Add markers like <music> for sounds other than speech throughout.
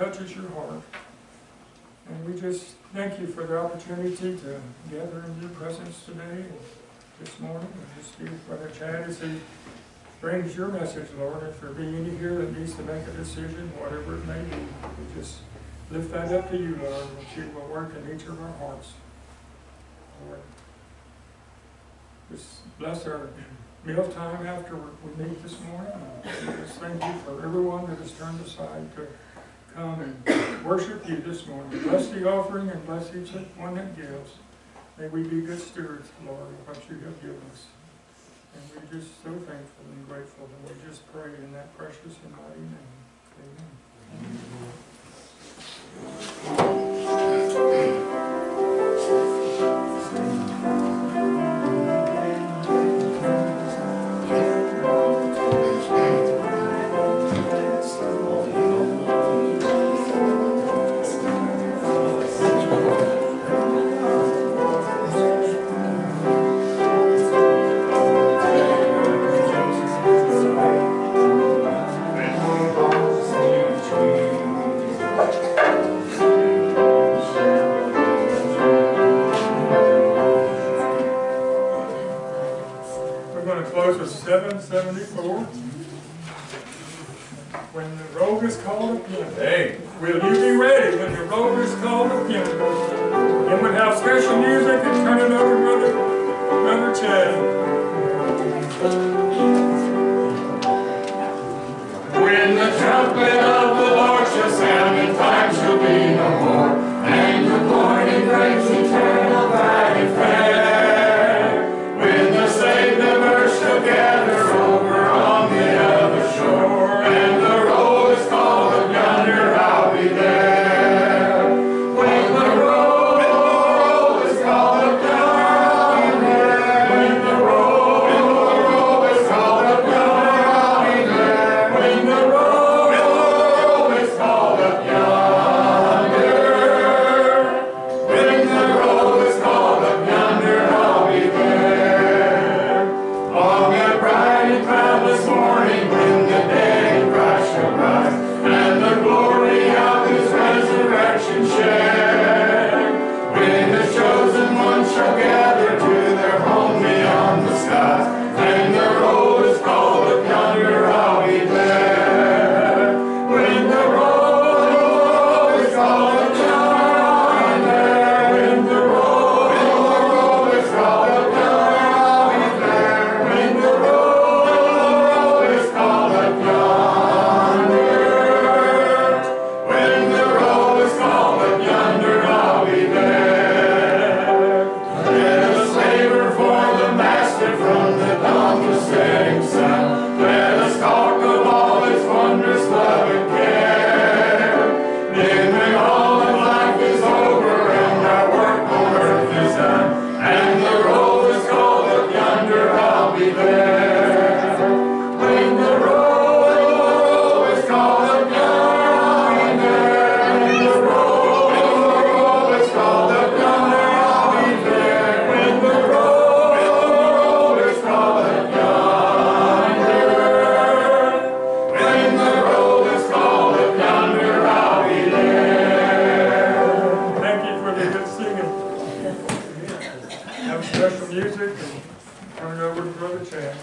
touches your heart. And we just thank you for the opportunity to gather in your presence today, and this morning, and just be with Brother Chad as he brings your message, Lord. If there be any here that needs to make a decision, whatever it may be, we just lift that up to you, Lord, that you will work in each of our hearts. Lord. Just bless our meal time after we meet this morning. And Just thank you for everyone that has turned aside to come and worship you this morning. Bless the offering and bless each one that gives. May we be good stewards, Lord, of what you have given us. And we're just so thankful and grateful, and we just pray in that precious and mighty name. Amen. We're 774, when the roll is called again, hey, will you be ready when the roll is called again? And we'll have special music and turn it over, brother, brother Chad. When the trumpet special music and coming over to Brother Chad.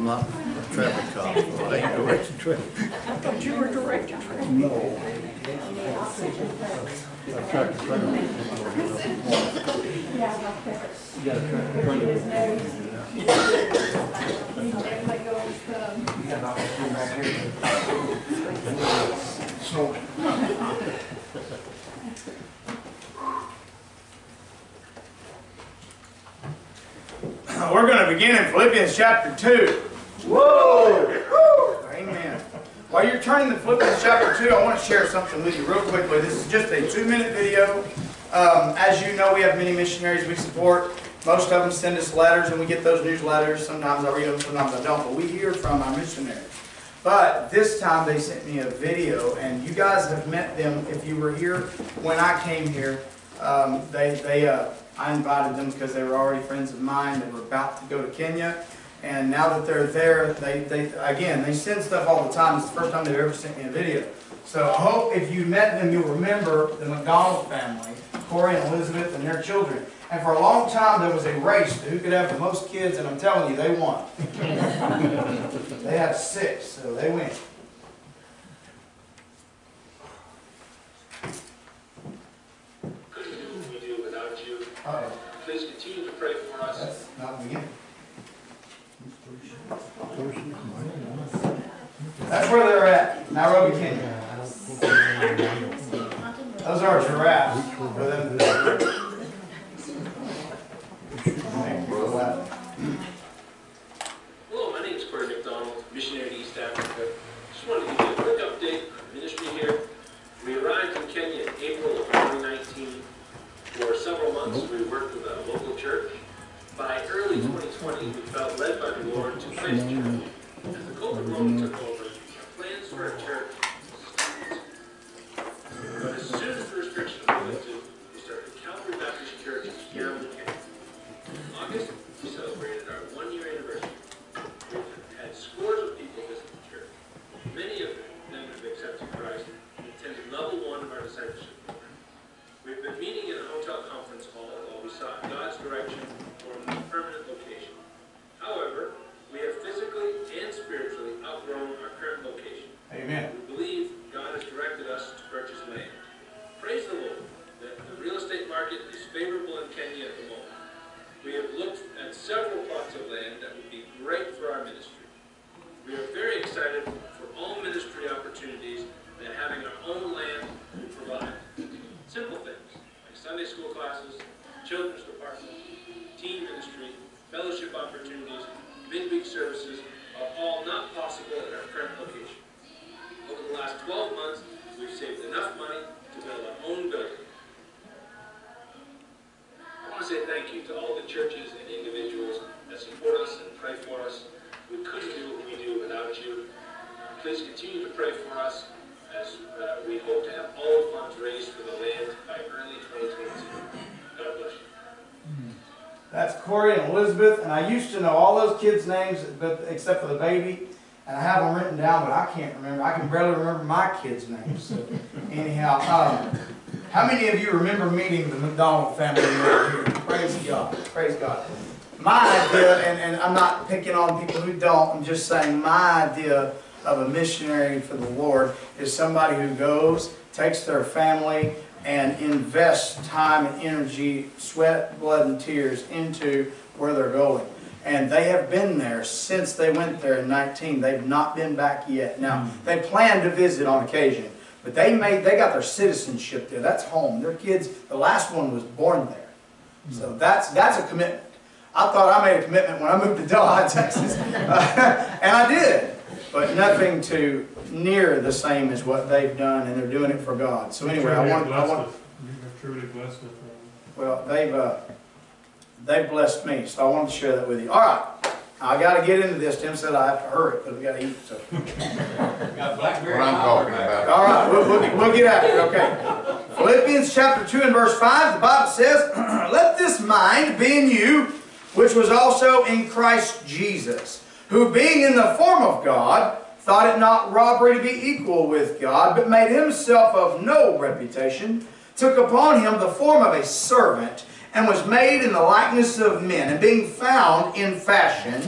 I'm not a traffic cop, I ain't directing traffic. I thought you were director. No. I track the. You gotta the. So, We're going to begin in Philippians chapter 2. turning to Philippians chapter 2, I want to share something with you real quickly. This is just a two-minute video. Um, as you know, we have many missionaries we support. Most of them send us letters, and we get those newsletters. Sometimes I read them, sometimes I don't, but we hear from our missionaries. But this time they sent me a video, and you guys have met them if you were here when I came here. Um, they, they, uh, I invited them because they were already friends of mine. They were about to go to Kenya and now that they're there, they, they, again, they send stuff all the time. It's the first time they've ever sent me a video. So I hope if you met them, you'll remember the McDonald family, Corey and Elizabeth and their children. And for a long time, there was a race to who could have the most kids, and I'm telling you, they won. <laughs> They have six, so they win. couldn't do what we do without you. Uh-oh, Please continue to pray for us. that's not me. That's where they're at, Nairobi, Kenya. Those are giraffes. for. Hello, my name is Corey McDonald, missionary to East Africa. Just wanted to give you a quick update on ministry here. We arrived in Kenya in April of 2019. For several months, we worked with a local church. By early mm-hmm. 2020, we felt led by the Lord to plant a church. As the COVID moment took over, our plans for a church But as soon as the restrictions were lifted, we started Calvary Baptist Church in Kiambu, Kenya. In August, we celebrated our one-year anniversary. We've had scores of people visit the church. Many of them have accepted Christ and attended level one of our discipleship I used to know all those kids' names, but except for the baby, and I have them written down, but I can't remember. I can barely remember my kids' names. So anyhow, um, how many of you remember meeting the McDonald family here? Praise God, praise God. My idea, and, and I'm not picking on people who don't, I'm just saying my idea of a missionary for the Lord is somebody who goes, takes their family, and invests time and energy, sweat, blood, and tears into where they're going. And they have been there since they went there in 19. They've not been back yet. Now, they plan to visit on occasion, but they made they got their citizenship there. That's home. Their kids, the last one was born there. So that's that's a commitment. I thought I made a commitment when I moved to Delhi, <laughs> Texas, <laughs> and I did, but nothing to near the same as what they've done, and they're doing it for God. So anyway, I want I want. You have truly blessed us. Well, they've, uh, they've blessed me, so I wanted to share that with you. All right, I gotta get into this. Tim said I have to hurry, because we gotta eat, so. <laughs> What I'm talking about. All right, we'll, we'll, we'll get after it, okay. Philippians chapter 2 and verse 5, the Bible says, <clears throat> Let this mind be in you, which was also in Christ Jesus, who being in the form of God, thought it not robbery to be equal with God, but made himself of no reputation, took upon him the form of a servant, and was made in the likeness of men, and being found in fashion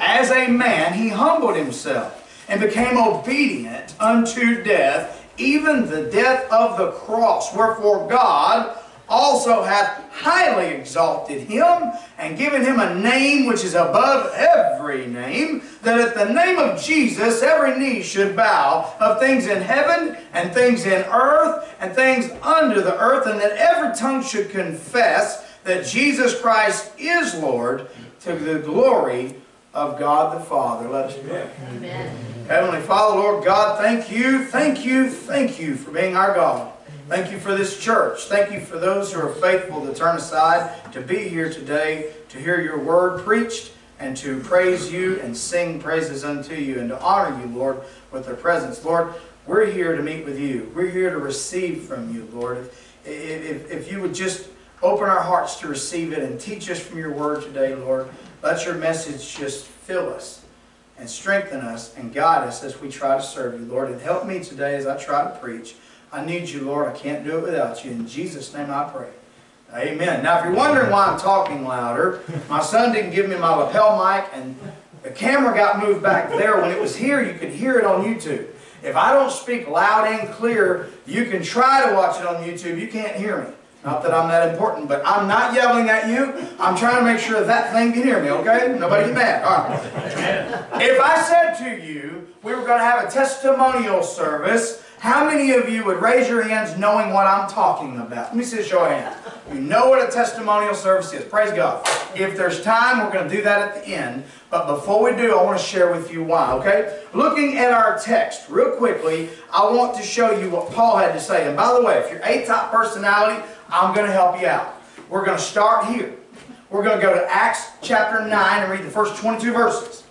as a man, he humbled himself, and became obedient unto death, even the death of the cross. Wherefore God also hath highly exalted him, and given him a name which is above every name, that at the name of Jesus every knee should bow, of things in heaven, and things in earth, and things under the earth, and that every tongue should confess that Jesus Christ is Lord, to the glory of God the Father. Let us pray. Amen. Heavenly Father, Lord God, thank you, thank you, thank you for being our God. Thank you for this church. Thank you for those who are faithful to turn aside to be here today to hear your word preached and to praise you and sing praises unto you and to honor you, Lord, with their presence. Lord, we're here to meet with you. We're here to receive from you, Lord. If, if, if you would just open our hearts to receive it and teach us from your word today, Lord, let your message just fill us and strengthen us and guide us as we try to serve you, Lord. And help me today as I try to preach. I need you, Lord. I can't do it without you. In Jesus' name I pray. Amen. Now, if you're wondering why I'm talking louder, my son didn't give me my lapel mic, and the camera got moved back there. When it was here, you could hear it on YouTube. If I don't speak loud and clear, you can try to watch it on YouTube. You can't hear me. Not that I'm that important, but I'm not yelling at you. I'm trying to make sure that thing can hear me, okay? Nobody get mad. All right. If I said to you we were going to have a testimonial service, how many of you would raise your hands knowing what I'm talking about? Let me see a show of hands. You know what a testimonial service is. Praise God. If there's time, we're going to do that at the end. But before we do, I want to share with you why, okay? Looking at our text real quickly, I want to show you what Paul had to say. And by the way, if you're A-type personality, I'm going to help you out. We're going to start here. We're going to go to Acts chapter 9 and read the first 22 verses.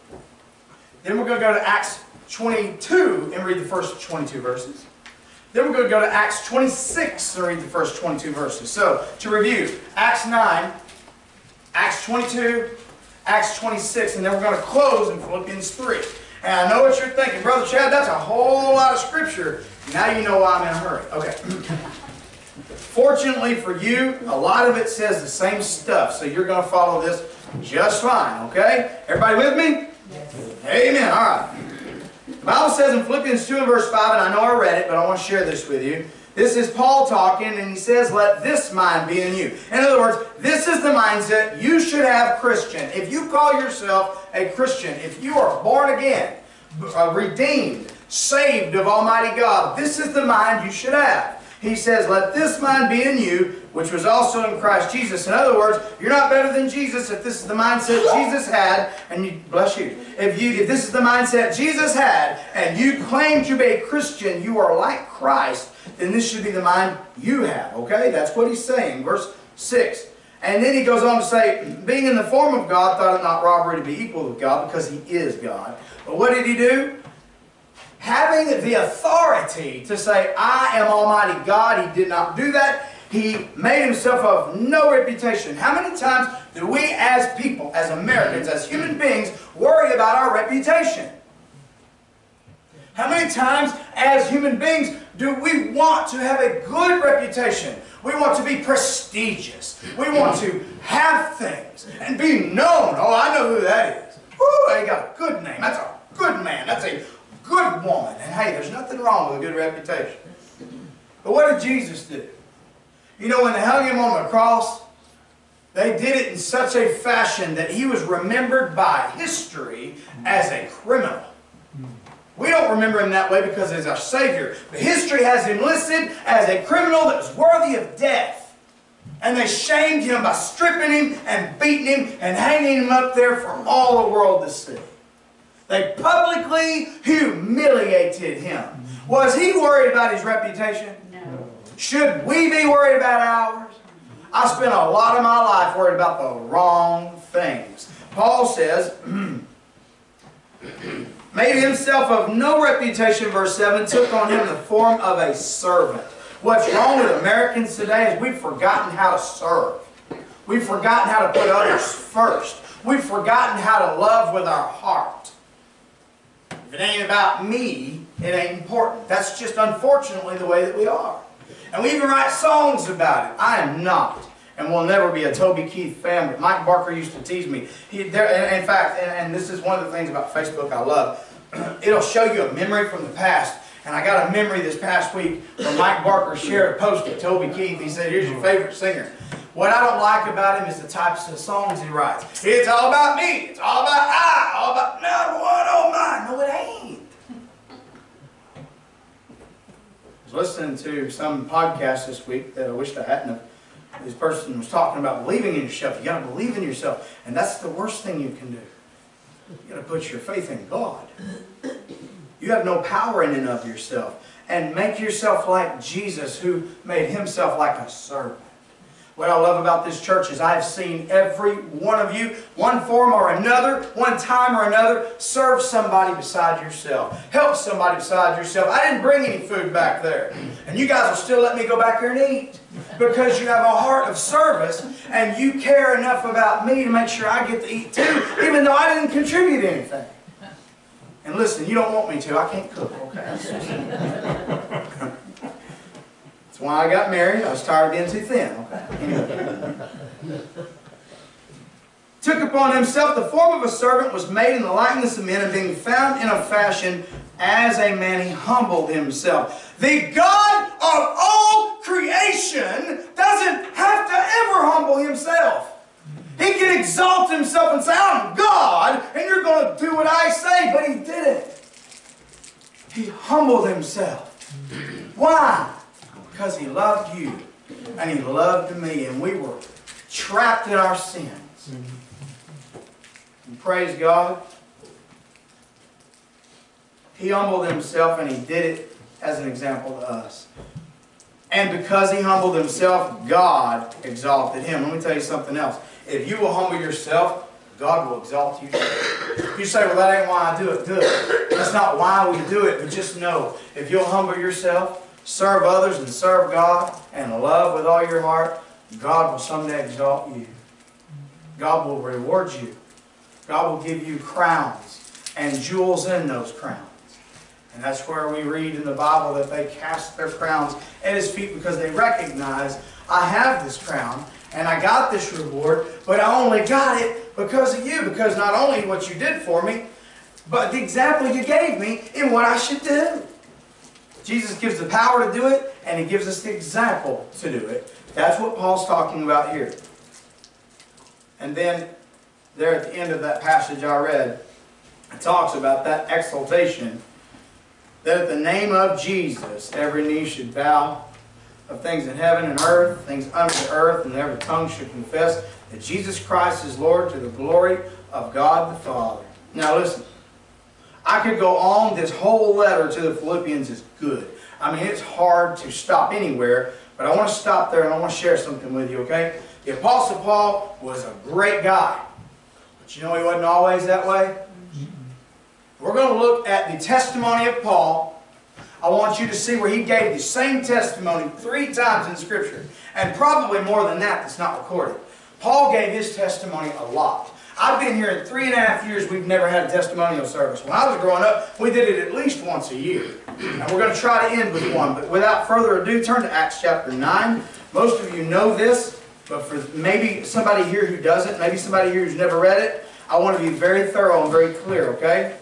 Then we're going to go to Acts 22 and read the first 22 verses. Then we're going to go to Acts 26 and read the first 22 verses. So, to review, Acts 9, Acts 22, Acts 26, and then we're going to close in Philippians 3. And I know what you're thinking, Brother Chad, that's a whole lot of scripture. Now you know why I'm in a hurry. Okay. <laughs> Fortunately for you, a lot of it says the same stuff, so you're going to follow this just fine, okay? Everybody with me? Yes. Amen. All right. The Bible says in Philippians 2 and verse 5, and I know I read it, but I want to share this with you. This is Paul talking, and he says, Let this mind be in you. In other words, this is the mindset you should have, Christian. If you call yourself a Christian, if you are born again, uh, redeemed, saved of Almighty God, this is the mind you should have. He says, Let this mind be in you, which was also in Christ Jesus. In other words, you're not better than Jesus if this is the mindset Jesus had, and you bless you. If you if this is the mindset Jesus had, and you claim to be a Christian, you are like Christ, then this should be the mind you have. Okay? That's what he's saying. Verse 6. And then he goes on to say, being in the form of God, thought it not robbery to be equal with God, because he is God. But what did he do? Having the authority to say, I am Almighty God, he did not do that. He made himself of no reputation. How many times do we as people, as Americans, as human beings, worry about our reputation? How many times as human beings do we want to have a good reputation? We want to be prestigious. We want to have things and be known. Oh, I know who that is. Ooh, they got a good name. That's a good man. That's a good woman. And hey, there's nothing wrong with a good reputation. But what did Jesus do? You know, when they hung him on the cross, they did it in such a fashion that he was remembered by history as a criminal. We don't remember him that way because he's our Savior. But history has him listed as a criminal that was worthy of death. And they shamed him by stripping him and beating him and hanging him up there for all the world to see. They publicly humiliated him. Was he worried about his reputation? No. Should we be worried about ours? I spent a lot of my life worried about the wrong things. Paul says, <clears throat> made himself of no reputation, verse 7, took on him the form of a servant. What's wrong with Americans today is we've forgotten how to serve. We've forgotten how to put others first. We've forgotten how to love with our heart. If it ain't about me, it ain't important. That's just unfortunately the way that we are. And we even write songs about it. I am not and will never be a Toby Keith fan. But Mike Barker used to tease me. He, there, in fact, and, and this is one of the things about Facebook I love, <clears throat> it'll show you a memory from the past. And I got a memory this past week where Mike Barker shared a post of Toby Keith. He said, here's your favorite singer. What I don't like about him is the types of songs he writes. It's all about me. It's all about I. All about not one on mine. No, it ain't. I was listening to some podcast this week that I wished I hadn't. This person was talking about believing in yourself. You got to believe in yourself, and that's the worst thing you can do. You got to put your faith in God. You have no power in and of yourself. and make yourself like Jesus who made himself like a servant. What I love about this church is I've seen every one of you, one form or another, one time or another, serve somebody beside yourself. Help somebody beside yourself. I didn't bring any food back there. And you guys will still let me go back there and eat. Because you have a heart of service and you care enough about me to make sure I get to eat too, even though I didn't contribute anything. And listen, you don't want me to. I can't cook, okay? <laughs> Why I got married. I was tired of being too thin, okay? Took upon himself the form of a servant, was made in the likeness of men, and being found in a fashion as a man, he humbled himself. The God of all creation doesn't have to ever humble himself. He can exalt himself and say, I'm God, and you're going to do what I say, but he did it. He humbled himself. Why? Because he loved you, and he loved me, and we were trapped in our sins. And praise God. He humbled himself, and he did it as an example to us. And because he humbled himself, God exalted him. Let me tell you something else. If you will humble yourself, God will exalt you. You say, well, that ain't why I do it. Good. That's not why we do it, but just know, if you'll humble yourself, serve others and serve God, and love with all your heart, God will someday exalt you. God will reward you. God will give you crowns and jewels in those crowns. And that's where we read in the Bible that they cast their crowns at his feet because they recognize, I have this crown and I got this reward, but I only got it because of you. Because not only what you did for me, but the example you gave me in what I should do. Jesus gives the power to do it, and he gives us the example to do it. That's what Paul's talking about here. And then, there at the end of that passage I read, it talks about that exaltation that at the name of Jesus, every knee should bow of things in heaven and earth, things under the earth, and every tongue should confess that Jesus Christ is Lord to the glory of God the Father. Now listen, I could go on. This whole letter to the Philippians good. I mean, it's hard to stop anywhere, but I want to stop there and I want to share something with you, okay? The Apostle Paul was a great guy. But you know he wasn't always that way? Mm-hmm. We're going to look at the testimony of Paul. I want you to see where he gave the same testimony three times in Scripture. And probably more than that that's not recorded. Paul gave his testimony a lot. I've been here in three and a half years, we've never had a testimonial service. When I was growing up, we did it at least once a year. And we're going to try to end with one. But without further ado, turn to Acts chapter 9. Most of you know this, but for maybe somebody here who doesn't, maybe somebody here who's never read it, I want to be very thorough and very clear, okay?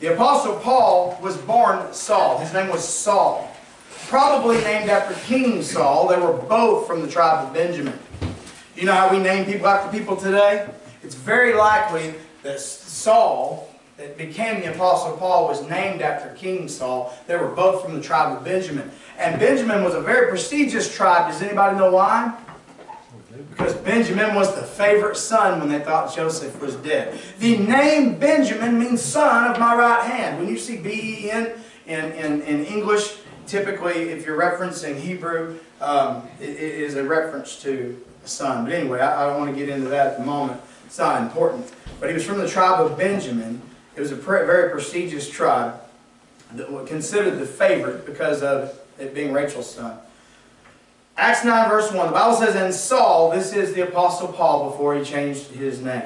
The Apostle Paul was born Saul. His name was Saul. Probably named after King Saul. They were both from the tribe of Benjamin. You know how we name people after people today? It's very likely that Saul, that became the Apostle Paul, was named after King Saul. They were both from the tribe of Benjamin. And Benjamin was a very prestigious tribe. Does anybody know why? Because Benjamin was the favorite son when they thought Joseph was dead. The name Benjamin means son of my right hand. When you see B-E-N in, in, in English, typically if you're referencing Hebrew, um, it, it is a reference to a son. But anyway, I, I don't want to get into that at the moment. It's not important. But he was from the tribe of Benjamin. It was a very prestigious tribe that was considered the favorite because of it being Rachel's son. Acts 9 verse 1, the Bible says, And Saul, this is the Apostle Paul before he changed his name,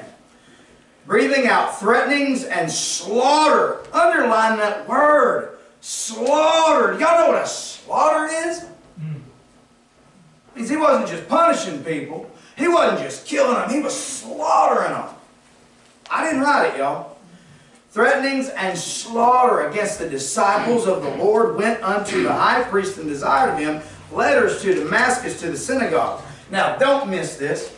breathing out threatenings and slaughter. Underline that word, slaughter. Y'all know what a slaughter is? Hmm. Means he wasn't just punishing people. He wasn't just killing them. He was slaughtering them. I didn't write it, y'all. Threatenings and slaughter against the disciples of the Lord went unto the high priest and desired of him letters to Damascus to the synagogue. Now, don't miss this.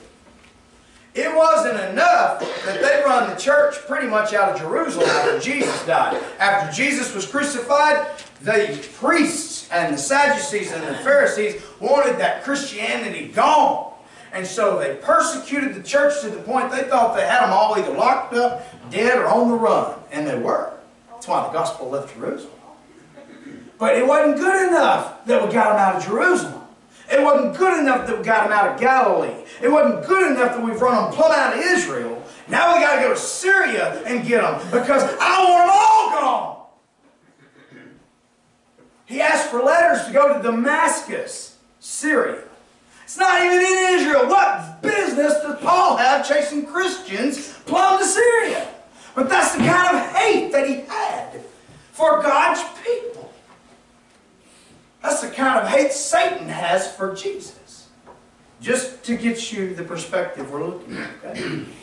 It wasn't enough that they run the church pretty much out of Jerusalem after Jesus died. After Jesus was crucified, the priests and the Sadducees and the Pharisees wanted that Christianity gone. And so they persecuted the church to the point they thought they had them all either locked up, dead, or on the run. And they were. That's why the gospel left Jerusalem. But it wasn't good enough that we got them out of Jerusalem. It wasn't good enough that we got them out of Galilee. It wasn't good enough that we've run them plumb out of Israel. Now we got to go to Syria and get them because I want them all gone. He asked for letters to go to Damascus, Syria. It's not even in Israel. What business does Paul have chasing Christians plumb to Syria? But that's the kind of hate that he had for God's people. That's the kind of hate Satan has for Jesus. Just to get you the perspective we're looking at. Okay? <clears throat>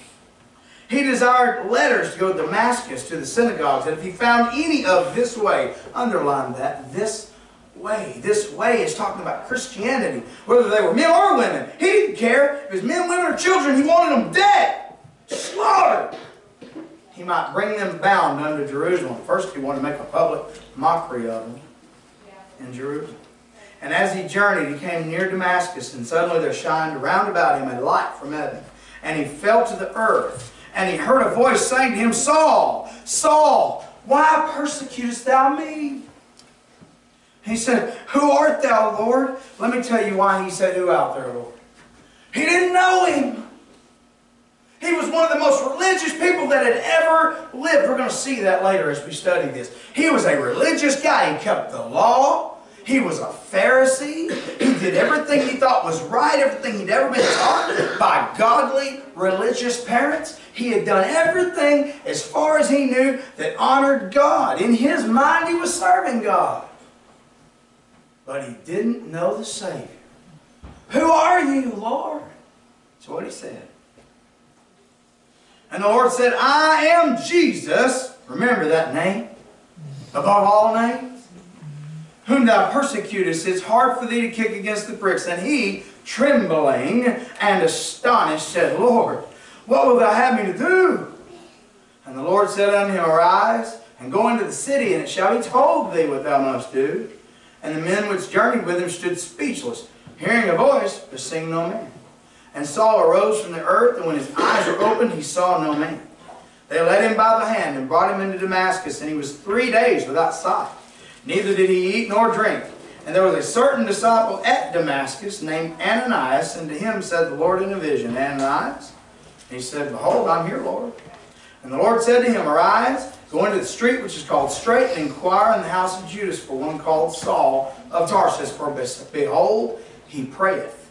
He desired letters to go to Damascus to the synagogues, and if he found any of this way, underline that, this way. This way is talking about Christianity, whether they were men or women. He didn't care. If it was men, women, or children, he wanted them dead, slaughtered. He might bring them bound unto Jerusalem. First, he wanted to make a public mockery of them in Jerusalem. And as he journeyed, he came near Damascus, and suddenly there shined round about him a light from heaven. And he fell to the earth, and he heard a voice saying to him, Saul, Saul, why persecutest thou me? He said, Who art thou, Lord? Let me tell you why he said, Who out there, Lord? He didn't know him. He was one of the most religious people that had ever lived. We're going to see that later as we study this. He was a religious guy. He kept the law. He was a Pharisee. He did everything he thought was right, everything he'd ever been taught by godly, religious parents. He had done everything as far as he knew that honored God. In his mind, he was serving God. But he didn't know the Savior. Who are you, Lord? That's what he said. And the Lord said, I am Jesus. Remember that name. Above all names. Whom thou persecutest, it's hard for thee to kick against the pricks. And he, trembling and astonished, said, Lord, what wilt thou have me to do? And the Lord said unto him, Arise, and go into the city, and it shall be told thee what thou must do. And the men which journeyed with him stood speechless, hearing a voice, but seeing no man. And Saul arose from the earth, and when his eyes were opened, he saw no man. They led him by the hand and brought him into Damascus, and he was three days without sight. Neither did he eat nor drink. And there was a certain disciple at Damascus named Ananias, and to him said the Lord in a vision, Ananias. And he said, Behold, I'm here, Lord. And the Lord said to him, Arise, go into the street which is called Straight, and inquire in the house of Judas for one called Saul of Tarsus. For behold, he prayeth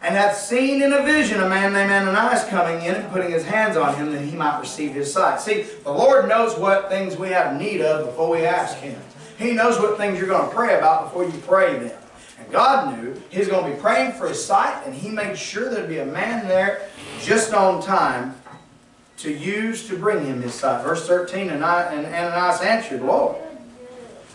and hath seen in a vision a man named Ananias coming in and putting his hands on him that he might receive his sight. See, the Lord knows what things we have need of before we ask Him. He knows what things you're going to pray about before you pray them. And God knew He was going to be praying for his sight, and He made sure there'd be a man there just on time to use to bring him his sight. Verse 13, and I and Ananias answered, Lord,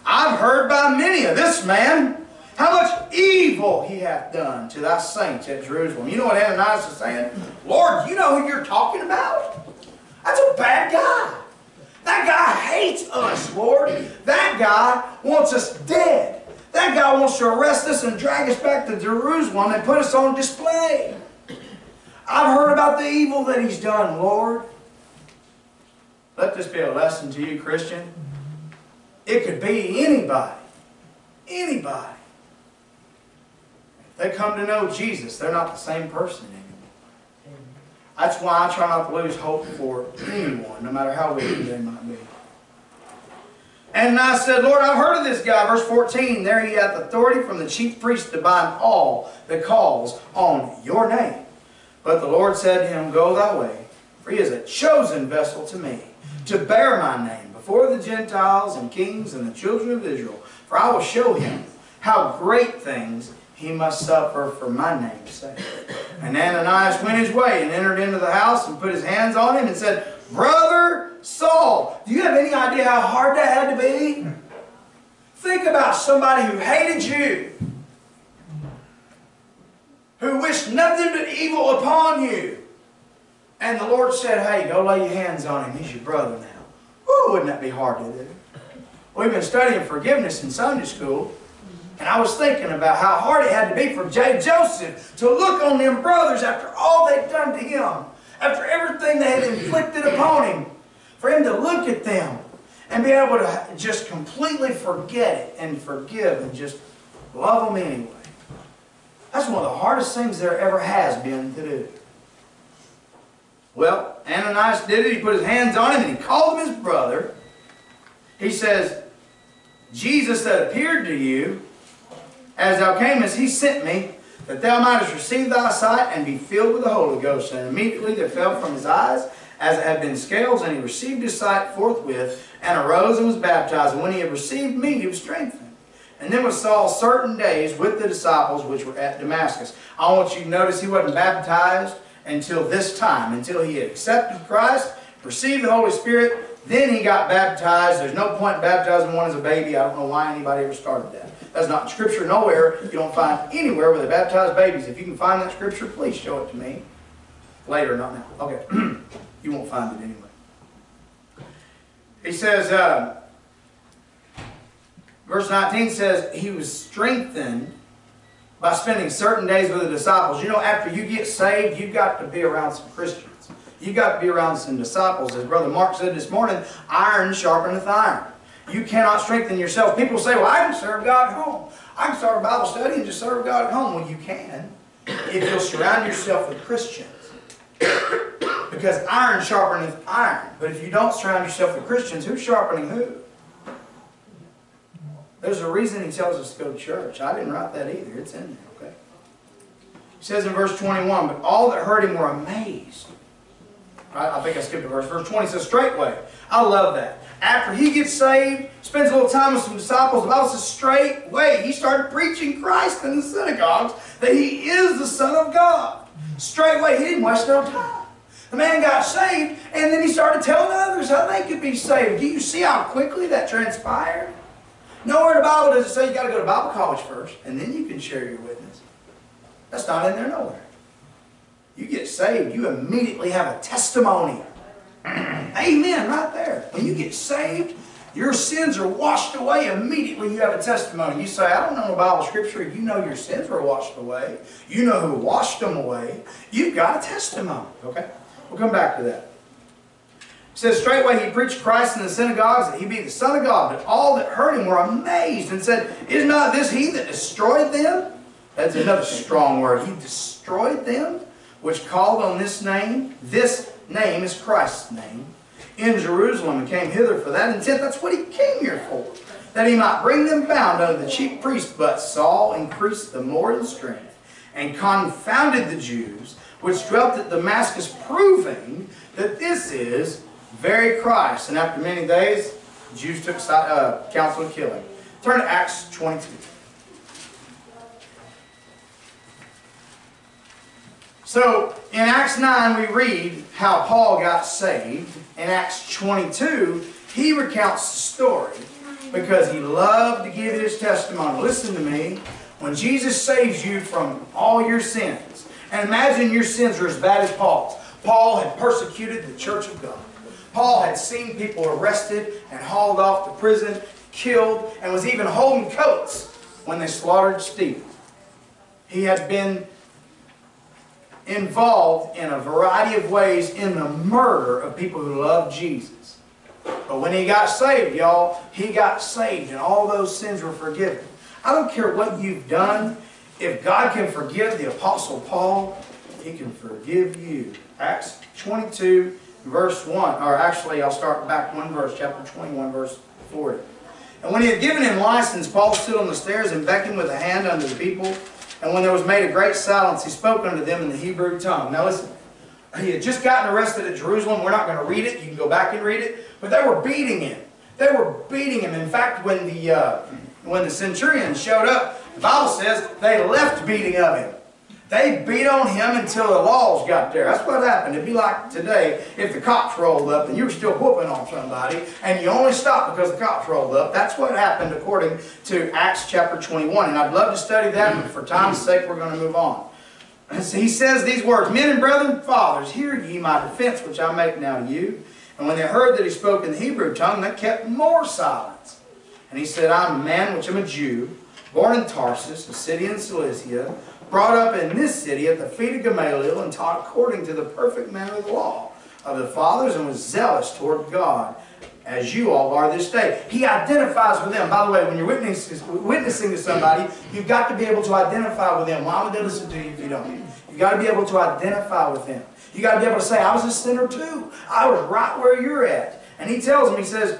I've heard by many of this man how much evil he hath done to thy saints at Jerusalem. You know what Ananias is saying? Lord, you know who you're talking about? That's a bad guy. That guy hates us, Lord. That guy wants us dead. That guy wants to arrest us and drag us back to Jerusalem and put us on display. I've heard about the evil that he's done, Lord. Let this be a lesson to you, Christian. It could be anybody. Anybody. They come to know Jesus. They're not the same person anymore. That's why I try not to lose hope for anyone, no matter how wicked they might be. And I said, Lord, I've heard of this guy. Verse 14, there he hath authority from the chief priest to bind all that calls on your name. But the Lord said to him, Go thy way, for he is a chosen vessel to me, to bear my name before the Gentiles and kings and the children of Israel. For I will show him how great things he must suffer for my name's sake. And Ananias went his way and entered into the house and put his hands on him and said, Brother Saul, do you have any idea how hard that had to be? Think about somebody who hated you, who wished nothing but evil upon you. And the Lord said, hey, go lay your hands on him. He's your brother now. Ooh, wouldn't that be hard to do? We've been studying forgiveness in Sunday school. And I was thinking about how hard it had to be for J. Joseph to look on them brothers after all they'd done to him, after everything they had inflicted upon him, for him to look at them and be able to just completely forget it and forgive and just love them anyway. That's one of the hardest things there ever has been to do. Well, Ananias did it. He put his hands on him and he called him his brother. He says, Jesus that appeared to you as thou camest, he sent me that thou mightest receive thy sight and be filled with the Holy Ghost. And immediately there fell from his eyes as it had been scales, and he received his sight forthwith, and arose and was baptized. And when he had received meat, he was strengthened. And then was Saul certain days with the disciples which were at Damascus. I want you to notice he wasn't baptized until this time, until he had accepted Christ, received the Holy Spirit, then he got baptized. There's no point in baptizing one as a baby. I don't know why anybody ever started that. That's not in Scripture nowhere. You don't find anywhere where they baptize babies. If you can find that Scripture, please show it to me. Later, not now. Okay. <clears throat> you won't find it anyway. He says, uh, verse 19 says, he was strengthened by spending certain days with the disciples. You know, after you get saved, you've got to be around some Christians. You've got to be around some disciples. As Brother Mark said this morning, iron sharpeneth iron. You cannot strengthen yourself. People say, well, I can serve God at home. I can start a Bible study and just serve God at home. Well, you can if you'll surround yourself with Christians. <coughs> Because iron sharpeneth iron. But if you don't surround yourself with Christians, who's sharpening who? There's a reason he tells us to go to church. I didn't write that either. It's in there, okay? He says in verse 21, But all that heard him were amazed. Right? I think I skipped a verse. Verse 20 says, Straightway. I love that. After he gets saved, spends a little time with some disciples, the Bible says, straightway, he started preaching Christ in the synagogues that he is the Son of God. Straightway, he didn't waste no time. The man got saved, and then he started telling others how they could be saved. Do you see how quickly that transpired? Nowhere in the Bible does it say you got to go to Bible college first, and then you can share your witness. That's not in there nowhere. You get saved, you immediately have a testimony. <clears throat> Amen, right there. When you get saved, your sins are washed away immediately. You have a testimony. You say, I don't know no Bible scripture. You know your sins were washed away. You know who washed them away. You've got a testimony. Okay? We'll come back to that. Says, straightway he preached Christ in the synagogues that he be the Son of God. But all that heard him were amazed and said, Is not this he that destroyed them? That's another strong word. He destroyed them, which called on this name. This name is Christ's name. In Jerusalem and came hither for that intent. That's what he came here for. That he might bring them bound unto the chief priests. But Saul increased the more in strength and confounded the Jews which dwelt at Damascus, proving that this is very Christ. And after many days, the Jews took uh, counsel to kill him. Turn to Acts 22. So, in Acts 9, we read how Paul got saved. In Acts 22, he recounts the story because he loved to give his testimony. Listen to me. When Jesus saves you from all your sins, and imagine your sins are as bad as Paul's. Paul had persecuted the church of God. Paul had seen people arrested and hauled off to prison, killed, and was even holding coats when they slaughtered Stephen. He had been involved in a variety of ways in the murder of people who loved Jesus. But when he got saved, y'all, he got saved and all those sins were forgiven. I don't care what you've done. If God can forgive the Apostle Paul, he can forgive you. Acts 22, verse 1. Or actually, I'll start back one verse, chapter 21, verse 40. And when he had given him license, Paul stood on the stairs and beckoned with a hand unto the people. And when there was made a great silence, he spoke unto them in the Hebrew tongue. Now listen, he had just gotten arrested at Jerusalem. We're not going to read it. You can go back and read it. But they were beating him. They were beating him. In fact, when the, uh, when the centurion showed up, the Bible says they left beating of him. They beat on him until the laws got there. That's what happened. It'd be like today if the cops rolled up and you were still whooping on somebody and you only stopped because the cops rolled up. That's what happened according to Acts chapter 21. And I'd love to study that, but for time's sake, we're going to move on. So he says these words, Men and brethren, fathers, hear ye my defense which I make now to you. And when they heard that he spoke in the Hebrew tongue, they kept more silence. And he said, I am a man which am a Jew, born in Tarsus, a city in Cilicia, brought up in this city at the feet of Gamaliel, and taught according to the perfect manner of the law of the fathers, and was zealous toward God as you all are this day. He identifies with them. By the way, when you're witnessing, witnessing to somebody, you've got to be able to identify with them. Why would they listen to you if you don't? You've got to be able to identify with them. You've got to be able to say, I was a sinner too. I was right where you're at. And he tells them, he says,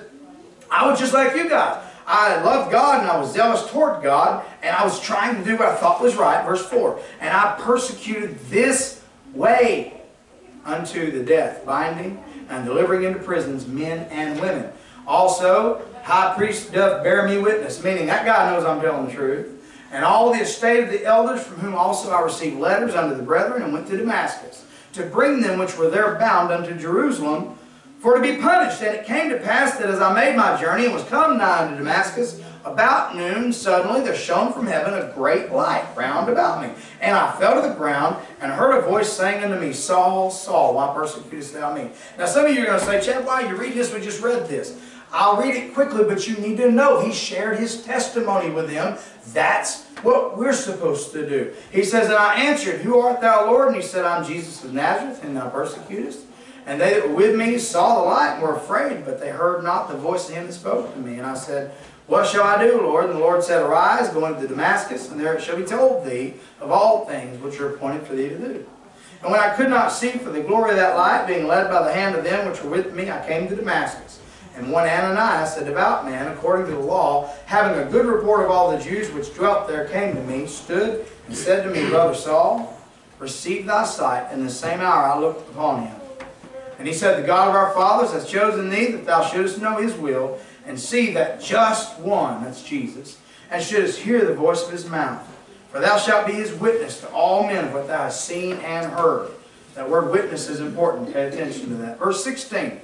I was just like you guys. I loved God and I was zealous toward God and I was trying to do what I thought was right. Verse 4. And I persecuted this way unto the death, binding and delivering into prisons men and women. Also, high priest doth bear me witness, meaning that guy knows I'm telling the truth. And all the estate of the elders, from whom also I received letters unto the brethren, and went to Damascus, to bring them which were there bound unto Jerusalem, for to be punished. And it came to pass that as I made my journey and was come nigh unto Damascus, about noon suddenly there shone from heaven a great light round about me. And I fell to the ground and heard a voice saying unto me, Saul, Saul, why persecutest thou me? Now some of you are going to say, Chad, why you read this? We just read this. I'll read it quickly, but you need to know he shared his testimony with them. That's what we're supposed to do. He says, And I answered, Who art thou, Lord? And he said, I'm Jesus of Nazareth, and thou persecutest. And they that were with me saw the light and were afraid, but they heard not the voice of him that spoke to me. And I said, What shall I do, Lord? And the Lord said, Arise, go into Damascus, and there it shall be told thee of all things which are appointed for thee to do. And when I could not see for the glory of that light, being led by the hand of them which were with me, I came to Damascus. And one Ananias, a devout man, according to the law, having a good report of all the Jews which dwelt there, came to me, stood, and said to me, Brother Saul, receive thy sight. In the same hour I looked upon him. And he said, The God of our fathers has chosen thee, that thou shouldest know his will, and see that just one, that's Jesus, and shouldest hear the voice of his mouth. For thou shalt be his witness to all men of what thou hast seen and heard. That word witness is important. Pay attention to that. Verse 16.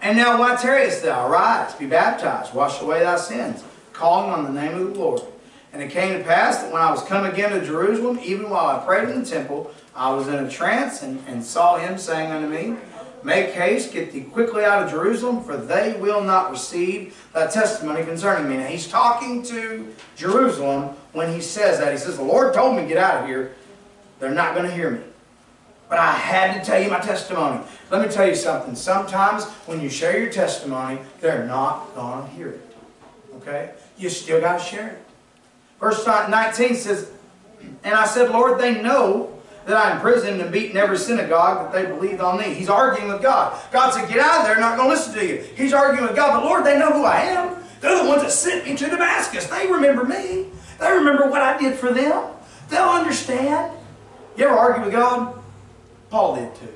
And now why tarriest thou? Arise, be baptized, wash away thy sins, calling on the name of the Lord. And it came to pass that when I was come again to Jerusalem, even while I prayed in the temple, I was in a trance, and, and saw him saying unto me, Make haste, get thee quickly out of Jerusalem, for they will not receive thy testimony concerning me. Now he's talking to Jerusalem when he says that. He says, The Lord told me, get out of here. They're not going to hear me. But I had to tell you my testimony. Let me tell you something. Sometimes when you share your testimony, they're not going to hear it. Okay? You still got to share it. Verse 19 says, And I said, Lord, they know that I imprisoned and beat in every synagogue that they believed on thee. He's arguing with God. God said, get out of there, I'm not going to listen to you. He's arguing with God, but Lord, they know who I am. They're the ones that sent me to Damascus. They remember me. They remember what I did for them. They'll understand. You ever argue with God? Paul did too.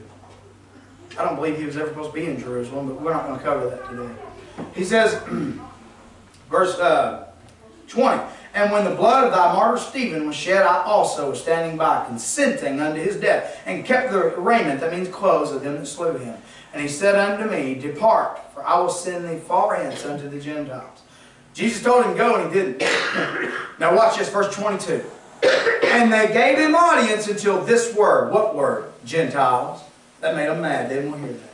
I don't believe he was ever supposed to be in Jerusalem, but we're not going to cover that today. He says, <clears throat> verse uh, 20, And when the blood of thy martyr Stephen was shed, I also was standing by, consenting unto his death, and kept the raiment, that means clothes, of them that slew him. And he said unto me, Depart, for I will send thee far hence unto the Gentiles. Jesus told him, Go, and he didn't. <coughs> now watch this, verse 22. And they gave him audience until this word. What word? Gentiles. That made them mad. They didn't want to hear that.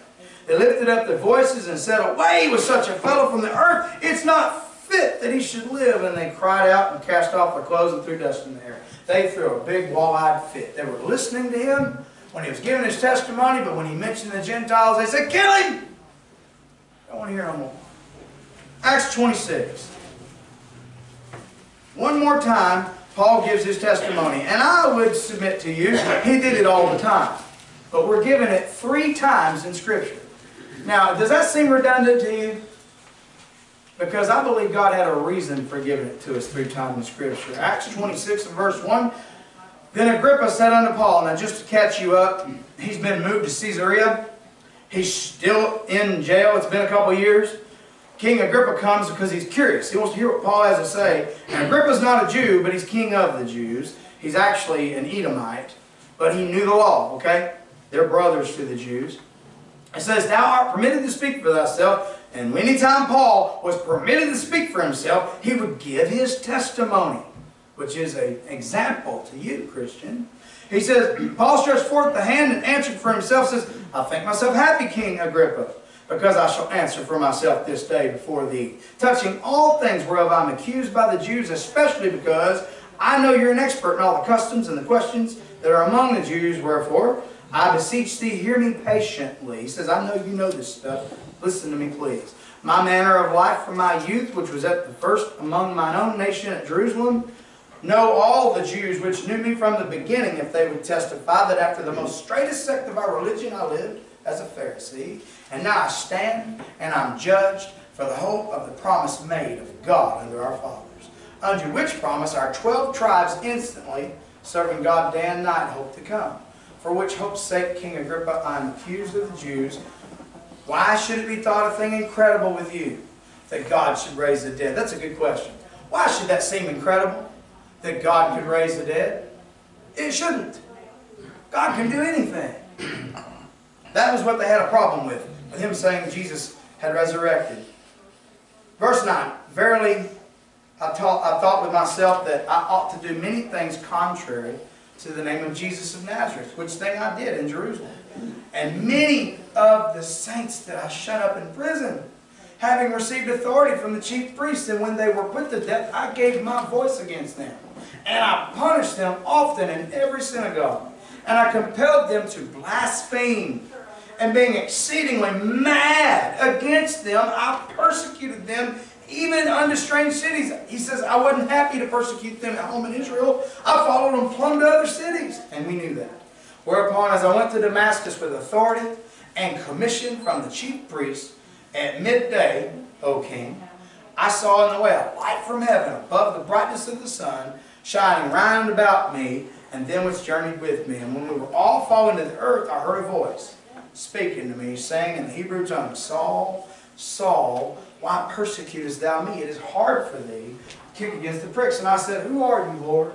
They lifted up their voices and said, Away with such a fellow from the earth. It's not fit that he should live. And they cried out and cast off their clothes and threw dust in the air. They threw a big wall-eyed fit. They were listening to him when he was giving his testimony, but when he mentioned the Gentiles, they said, Kill him! Don't want to hear no more. Acts 26. One more time, Paul gives his testimony. And I would submit to you, he did it all the time. But we're given it three times in Scripture. Now, does that seem redundant to you? Because I believe God had a reason for giving it to us three times in Scripture. Acts 26 and verse 1. Then Agrippa said unto Paul, now just to catch you up, he's been moved to Caesarea. He's still in jail. It's been a couple years. King Agrippa comes because he's curious. He wants to hear what Paul has to say. And Agrippa's not a Jew, but he's king of the Jews. He's actually an Edomite, but he knew the law, okay? They're brothers to the Jews. It says, Thou art permitted to speak for thyself. And anytime Paul was permitted to speak for himself, he would give his testimony, which is an example to you, Christian. He says, Paul stretched forth the hand and answered for himself, says, I think myself happy, King Agrippa, because I shall answer for myself this day before thee, touching all things whereof I'm accused by the Jews, especially because I know you're an expert in all the customs and the questions that are among the Jews, wherefore I beseech thee, hear me patiently. He says, I know you know this stuff. Listen to me, please. my manner of life from my youth, which was at the first among mine own nation at Jerusalem, know all the Jews which knew me from the beginning, if they would testify that after the most straightest sect of our religion I lived as a Pharisee, and now I stand and I'm judged for the hope of the promise made of God under our fathers, unto which promise our twelve tribes instantly, serving God day and night, hope to come. For which hope's sake, King Agrippa, I am accused of the Jews. Why should it be thought a thing incredible with you that God should raise the dead? That's a good question. Why should that seem incredible that God could raise the dead? It shouldn't. God can do anything. <clears throat> That was what they had a problem with, with him saying Jesus had resurrected. Verse 9, Verily, I, taught, I thought with myself that I ought to do many things contrary to the name of Jesus of Nazareth, which thing I did in Jerusalem. And many of the saints that I shut up in prison, having received authority from the chief priests, and when they were put to death, I gave my voice against them. And I punished them often in every synagogue. And I compelled them to blaspheme. And being exceedingly mad against them, I persecuted them even unto strange cities. He says, I wasn't happy to persecute them at home in Israel. I followed them plumb to other cities. And we knew that. Whereupon, as I went to Damascus with authority and commission from the chief priests, at midday, O king, I saw in the way a light from heaven above the brightness of the sun, shining round about me, and them which journeyed with me. And when we were all fallen to the earth, I heard a voice speaking to me, saying in the Hebrew tongue, Saul, Saul, why persecutest thou me? It is hard for thee to kick against the pricks. And I said, Who are you, Lord?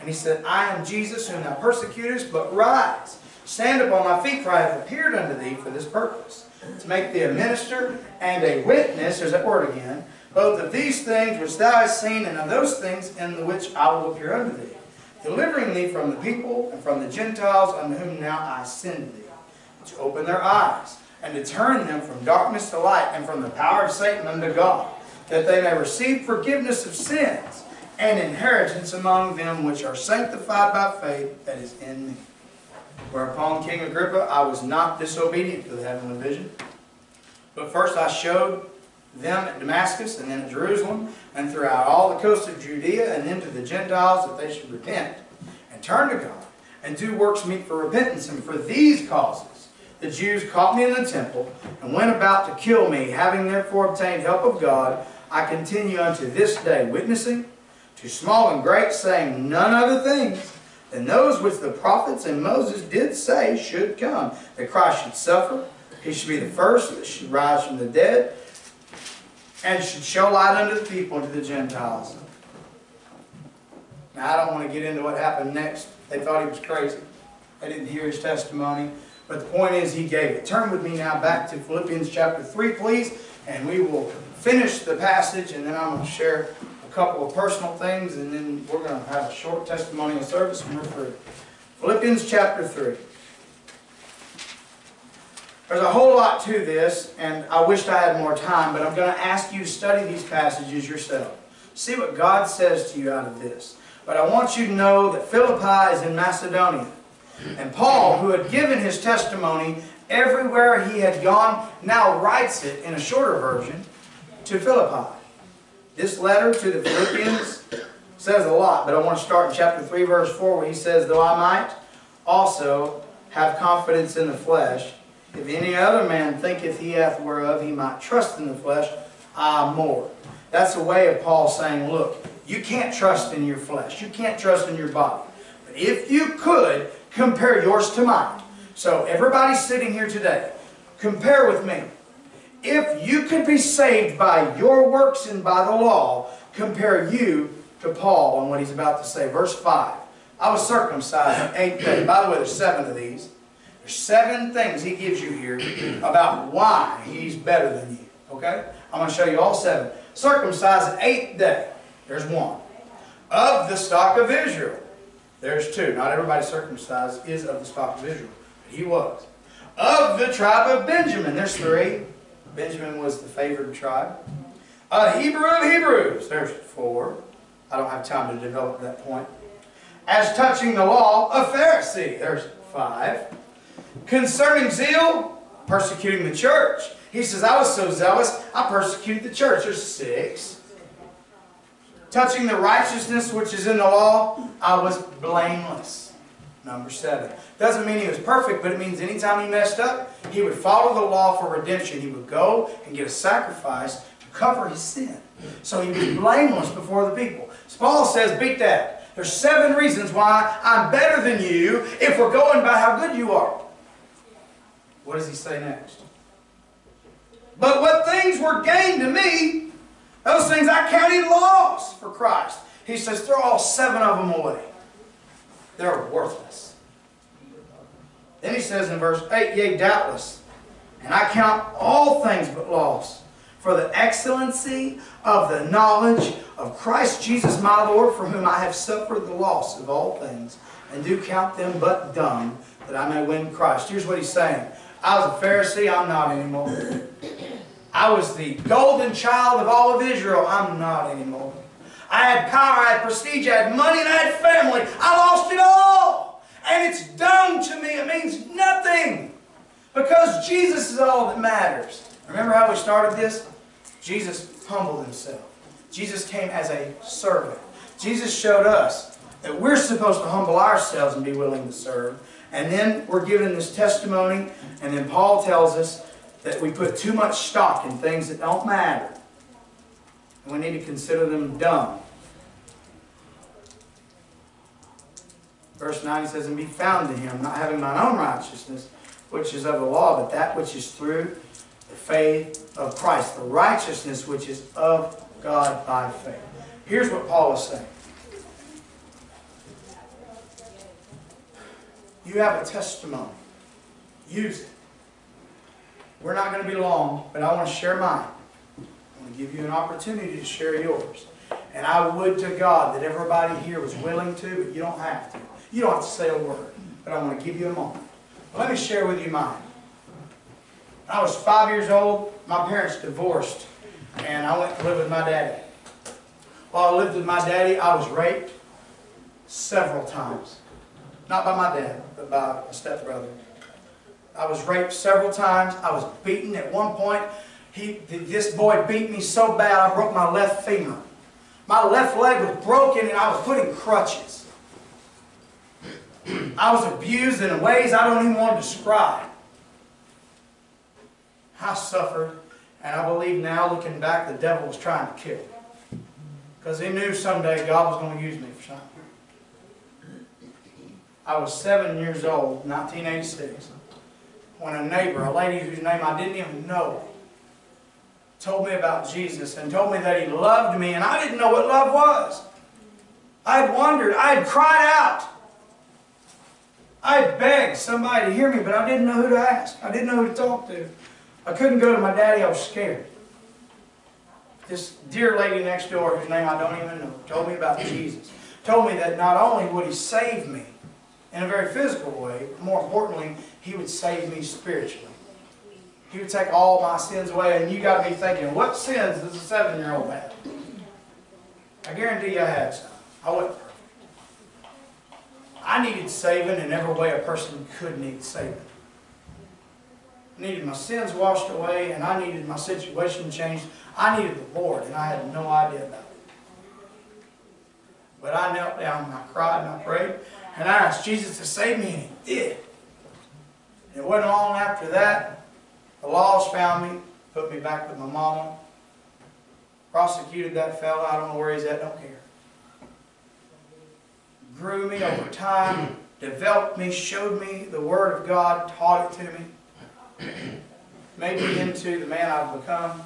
And he said, I am Jesus whom thou persecutest, but rise, stand upon my feet, for I have appeared unto thee for this purpose, to make thee a minister and a witness, there's that word again, both of these things which thou hast seen, and of those things in the which I will appear unto thee, delivering thee from the people and from the Gentiles unto whom now I send thee, to open their eyes, and to turn them from darkness to light, and from the power of Satan unto God, that they may receive forgiveness of sins, and inheritance among them which are sanctified by faith that is in me. Whereupon King Agrippa, I was not disobedient to the heavenly vision, but first I showed them at Damascus, and then at Jerusalem, and throughout all the coast of Judea, and into the Gentiles, that they should repent, and turn to God, and do works meet for repentance. And for these causes the Jews caught me in the temple, and went about to kill me. Having therefore obtained help of God, I continue unto this day, witnessing to small and great, saying none other things than those which the prophets and Moses did say should come. That Christ should suffer, he should be the first that should rise from the dead, and should show light unto the people and to the Gentiles. Now, I don't want to get into what happened next. They thought he was crazy. They didn't hear his testimony. But the point is, he gave it. Turn with me now back to Philippians chapter 3, please, and we will finish the passage, and then I'm going to share a couple of personal things, and then we're going to have a short testimonial service, and we're. Philippians chapter 3. There's a whole lot to this, and I wished I had more time, but I'm going to ask you to study these passages yourself. See what God says to you out of this. But I want you to know that Philippi is in Macedonia. And Paul, who had given his testimony everywhere he had gone, now writes it in a shorter version to Philippi. This letter to the Philippians says a lot, but I want to start in chapter 3, verse 4, where he says, Though I might also have confidence in the flesh, if any other man thinketh he hath whereof he might trust in the flesh, I more. That's a way of Paul saying, look, you can't trust in your flesh. You can't trust in your body. But if you could, compare yours to mine. So everybody sitting here today, compare with me. If you could be saved by your works and by the law, compare you to Paul and what he's about to say. Verse 5. I was circumcised on eighth day. By the way, there's seven of these. There's seven things he gives you here about why he's better than you. Okay? I'm going to show you all seven. Circumcised eighth day. There's one. Of the stock of Israel. There's two. Not everybody circumcised is of the stock of Israel. But he was. Of the tribe of Benjamin. There's three. Benjamin was the favored tribe. A Hebrew of Hebrews. There's four. I don't have time to develop that point. As touching the law, a Pharisee. There's five. Concerning zeal, persecuting the church. He says, I was so zealous, I persecuted the church. There's six. Touching the righteousness which is in the law, I was blameless. Number seven. Doesn't mean he was perfect, but it means anytime he messed up, he would follow the law for redemption. He would go and get a sacrifice to cover his sin. So he was blameless before the people. So Paul says, beat that. There's seven reasons why I'm better than you if we're going by how good you are. What does he say next? But what things were gained to me, those things I counted loss for Christ. He says, throw all seven of them away. They're worthless. Then he says in verse 8, Yea, doubtless, and I count all things but loss for the excellency of the knowledge of Christ Jesus my Lord, for whom I have suffered the loss of all things, and do count them but dung, that I may win Christ. Here's what he's saying. I was a Pharisee, I'm not anymore. I was the golden child of all of Israel, I'm not anymore. I had power, I had prestige, I had money, and I had family. I lost it all. And it's dung to me. It means nothing. Because Jesus is all that matters. Remember how we started this? Jesus humbled himself. Jesus came as a servant. Jesus showed us that we're supposed to humble ourselves and be willing to serve. And then we're given this testimony, and then Paul tells us that we put too much stock in things that don't matter. And we need to consider them dumb. Verse 9 says, And be found in him, not having mine own righteousness, which is of the law, but that which is through the faith of Christ, the righteousness which is of God by faith. Here's what Paul is saying. You have a testimony. Use it. We're not going to be long, but I want to share mine. I want to give you an opportunity to share yours. And I would to God that everybody here was willing to, but you don't have to. You don't have to say a word, but I want to give you a moment. Let me share with you mine. I was five years old. My parents divorced, and I went to live with my daddy. While I lived with my daddy, I was raped several times. Not by my dad, but by a stepbrother. I was raped several times. I was beaten at one point. He, this boy beat me so bad I broke my left femur. My left leg was broken and I was put in crutches. <clears throat> I was abused in ways I don't even want to describe. I suffered, and I believe now, looking back, the devil was trying to kill me. Because he knew someday God was going to use me for something. I was seven years old, 1986, when a neighbor, a lady whose name I didn't even know, told me about Jesus and told me that he loved me, and I didn't know what love was. I had wondered, I had cried out. I had begged somebody to hear me, but I didn't know who to ask. I didn't know who to talk to. I couldn't go to my daddy, I was scared. This dear lady next door, whose name I don't even know, told me about Jesus. Told me that not only would he save me in a very physical way, more importantly, he would save me spiritually. He would take all my sins away, and you got me thinking, what sins does a seven-year-old have? I guarantee you I had some. I wasn't perfect. I needed saving in every way a person could need saving. I needed my sins washed away, and I needed my situation changed. I needed the Lord, and I had no idea about it. But I knelt down and I cried and I prayed, and I asked Jesus to save me, and He did. It wasn't long after that, the laws found me, put me back with my mama, prosecuted that fella. I don't know where he's at, don't care. Grew me over time, developed me, showed me the Word of God, taught it to me, made me into the man I've become,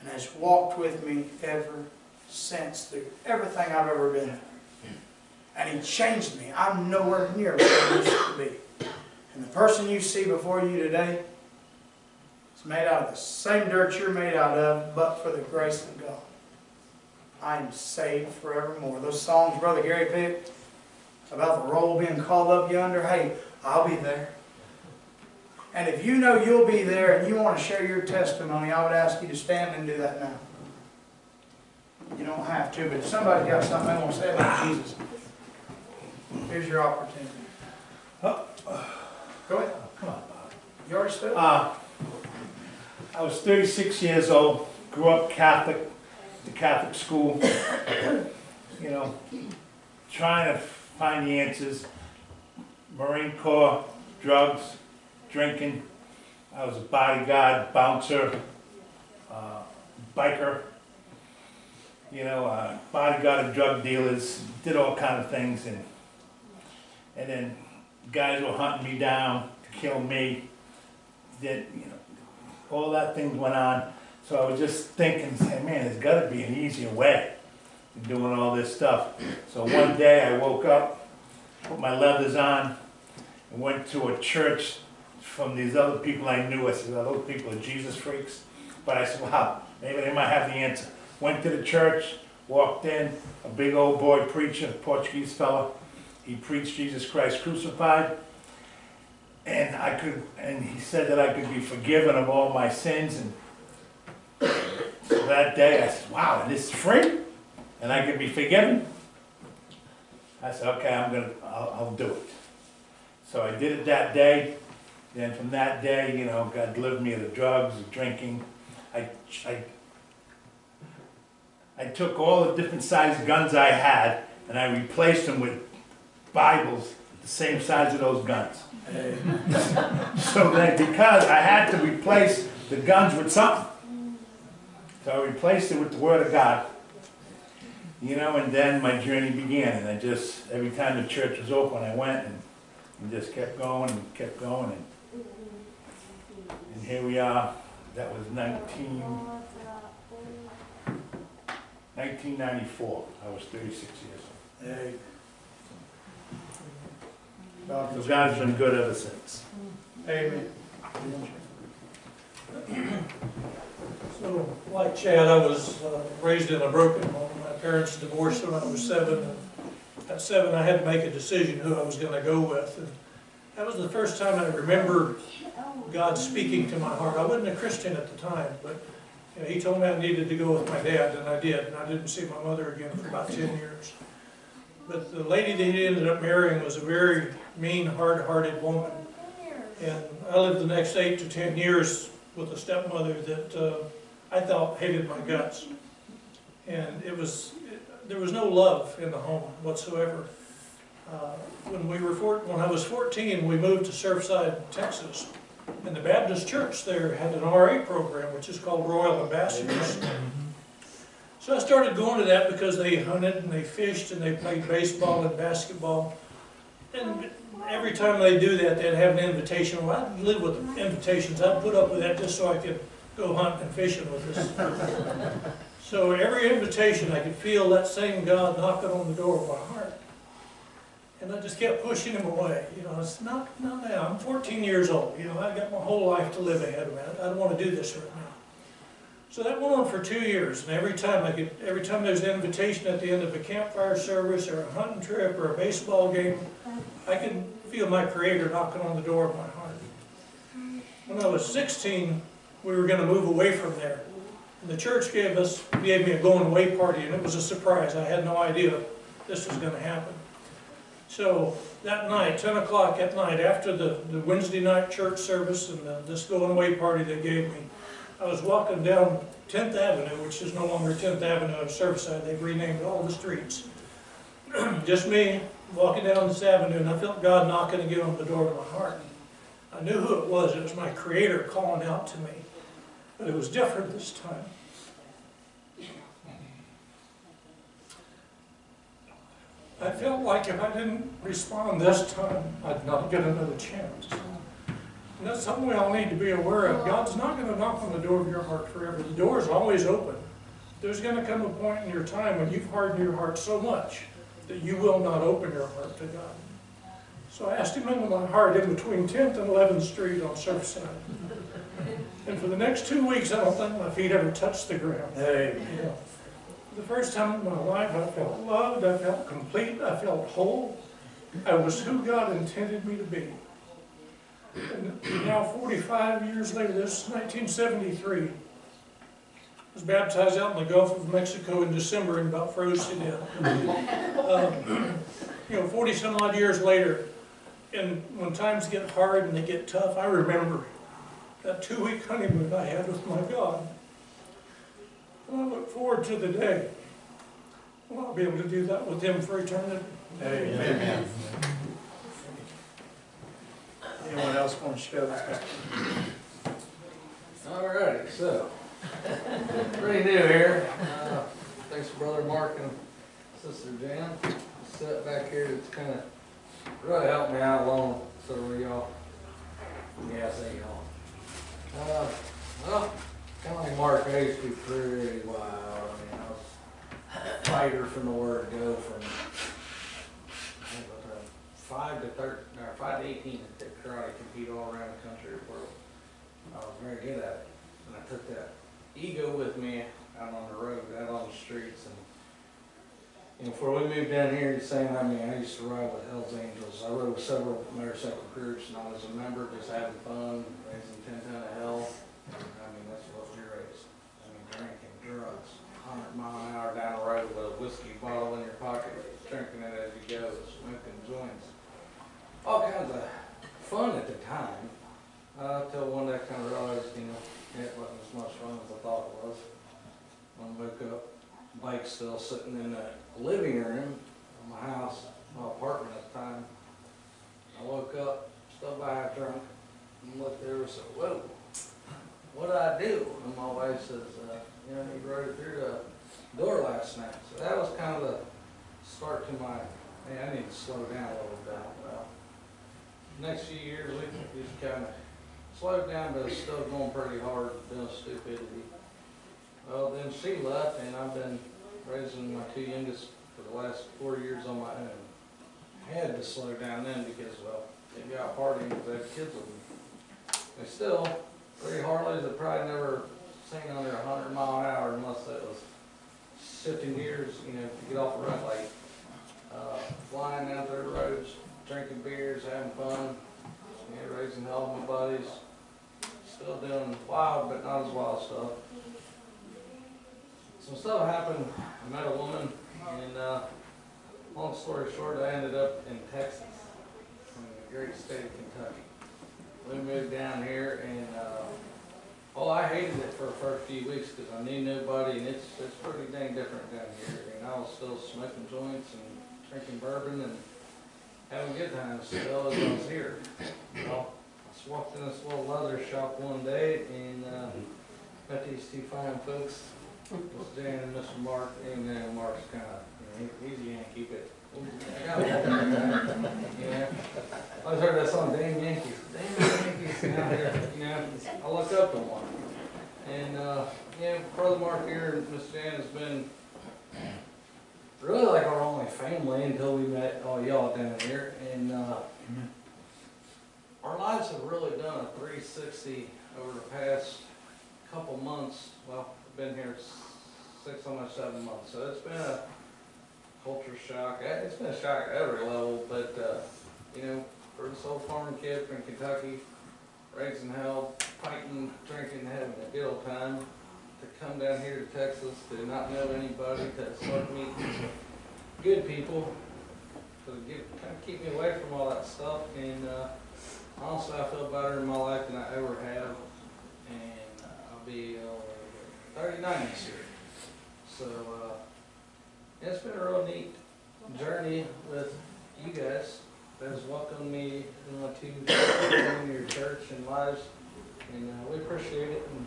and has walked with me ever since through everything I've ever been through. And He changed me. I'm nowhere near where I used to be. And the person you see before you today is made out of the same dirt you're made out of, but for the grace of God. I am saved forevermore. Those songs Brother Gary picked about the roll being called up yonder, hey, I'll be there. And if you know you'll be there and you want to share your testimony, I would ask you to stand and do that now. You don't have to, but if somebody's got something they want to say about Jesus, here's your opportunity. Go ahead. Come on, Bob. You already stood? Uh, I was 36 years old, grew up Catholic, the Catholic school, you know, trying to find the answers. Marine Corps, drugs, drinking. I was a bodyguard, bouncer, uh, biker, you know, uh, bodyguard of drug dealers, did all kind of things, and and then guys were hunting me down to kill me. Did you know? All that things went on. So I was just thinking, saying, man, there's got to be an easier way to doing all this stuff. So one day I woke up, put my leathers on, and went to a church from these other people I knew. I said, "Are those people are Jesus freaks?" But I said, "Wow, maybe they might have the answer." Went to the church, walked in, a big old boy preacher, Portuguese fella. He preached Jesus Christ crucified, and I could, and he said that I could be forgiven of all my sins. And so that day, I said, "Wow, and this is free, and I could be forgiven." I said, "Okay, I'm gonna, I'll, I'll do it." So I did it that day. Then from that day, you know, God delivered me of the drugs, the drinking. I, I, I took all the different sized guns I had and I replaced them with Bibles the same size of those guns. <laughs> so then, because I had to replace the guns with something, so I replaced it with the Word of God. You know, and then my journey began, and I just every time the church was open, I went and, and just kept going and kept going, and and here we are. That was 19, 1994. I was 36 years old. So God's been good ever since. Amen. So, like Chad, I was uh, raised in a broken home. My parents divorced when I was seven. and At seven, I had to make a decision who I was gonna go with. And That was the first time I remember God speaking to my heart. I wasn't a Christian at the time, but you know, He told me I needed to go with my dad, and I did. And I didn't see my mother again for about ten years. But the lady that he ended up marrying was a very mean, hard-hearted woman. And I lived the next eight to ten years with a stepmother that uh, I thought hated my guts. And it was, it- there was no love in the home whatsoever. Uh, When we were four, when I was fourteen, we moved to Surfside, Texas. And the Baptist church there had an RA program, which is called Royal Ambassadors. So I started going to that because they hunted and they fished and they played baseball and basketball. And every time they do that, they'd have an invitation. Well, I'd live with the invitations. I'd put up with that just so I could go hunting and fishing with us. <laughs> So every invitation, I could feel that same God knocking on the door of my heart. And I just kept pushing him away. You know, it's not, not now. I'm 14 years old. You know, I've got my whole life to live ahead of me. I don't want to do this right now. So that went on for two years, and every time I could, every time there's an invitation at the end of a campfire service or a hunting trip or a baseball game, I could feel my Creator knocking on the door of my heart. When I was 16, we were going to move away from there. And the church gave us, gave me a going away party, and it was a surprise. I had no idea this was going to happen. So that night, 10 o'clock at night, after the, the Wednesday night church service and the, this going away party they gave me, I was walking down 10th Avenue, which is no longer 10th Avenue in Surfside. They've renamed all the streets. <clears throat> Just me walking down this avenue, and I felt God knocking again on the door of my heart. I knew who it was. It was my Creator calling out to me. But it was different this time. I felt like if I didn't respond this time, I'd not get another chance. And that's something we all need to be aware of. God's not going to knock on the door of your heart forever. The door is always open. There's going to come a point in your time when you've hardened your heart so much that you will not open your heart to God. So I asked him into my heart in between 10th and 11th Street on Surfside. And for the next two weeks, I don't think my feet ever touched the ground. Hey. You know, the first time in my life, I felt loved, I felt complete, I felt whole. I was who God intended me to be. And now, 45 years later, this is 1973. I was baptized out in the Gulf of Mexico in December and about froze to death. Um, You know, 40 some odd years later, and when times get hard and they get tough, I remember that two-week honeymoon I had with my God. And I look forward to the day when I'll be able to do that with him for eternity. Amen. Anyone else want to share this? All righty, so, pretty new here. Uh, <laughs> Thanks to Brother Mark and Sister Jan. Sit back here, it's kind of, really helped me out along several of y'all. Yeah, I say y'all. Uh, Well, kind of like Mark, I used to be pretty wild. I mean, I was a fighter from the word go from, I think, what, uh, five to thirteen, or five to eighteen, I did karate, compete all around the country, world. I was very good at it. And I took that ego with me out on the road, out on the streets. And, know, before we moved down here, the same, I mean, I used to ride with Hells Angels. I rode with several motorcycle groups and I was a member, just having fun, raising ten ton of hell. I mean, that's what we raised. I mean, drinking, drugs, hundred mile an hour down the road with a whiskey bottle in your pocket, drinking it as you go, smoking joints. All kinds of fun at the time. Uh, till one day I kind of realized, you know, it wasn't as much fun as I thought it was. When I woke up, bike still sitting in the living room of my house, my apartment at the time. I woke up, still by half drunk, and looked there and said, whoa, what did I do? And my wife says, uh, you know, you rode it through the door last night. So that was kind of the start to my, hey, I need to slow down a little bit. Well, next few years, we just kind of slowed down, but it's still going pretty hard, doing stupidity. Well, then she left, and I've been raising my two youngest for the last four years on my own. I Had to slow down then because, well, they got partying because they had kids with them. They still, three Harleys that probably never seen under hundred mile an hour unless it was shifting gears, you know, to get off the red light. Uh, flying down through the roads, drinking beers, having fun, you know, raising hell with my buddies. Still doing wild, but not as wild stuff. Some stuff happened, I met a woman, and, uh, long story short, I ended up in Texas, in the great state of Kentucky. We moved down here and, uh, oh, I hated it for the first few weeks because I knew nobody and it's, it's pretty dang different down here. And I was still smoking joints and drinking bourbon and having good times still as I was here. Well, I just walked in this little leather shop one day and, uh, met these two fine folks. Was Dan and Mr. Mark, and then Mark's kinda, you know, he- he's a Yankee, but. Yeah, I was heard that song, Damn Yankees, Damn Yankees, out here, you know, I looked up to one. And, uh, yeah, Brother Mark here and Miss Jan has been really like our only family until we met all y'all down here, and, uh, our lives have really done a three sixty over the past couple months, well, I've been here six, almost seven months, so it's been a culture shock, Eh, it's been a shock at every level, but, uh, you know, for this old farming kid from Kentucky, raising hell, fighting, drinking, having a good old time, to come down here to Texas, to not know anybody, to start meeting good people, to get, kind of keep me away from all that stuff, and, uh, honestly, I feel better in my life than I ever have, and I'll be, uh, thirty-nine this year. So, uh, it's been a real neat journey with you guys that has welcomed me in my two, in your church and lives, and, uh, we appreciate it, and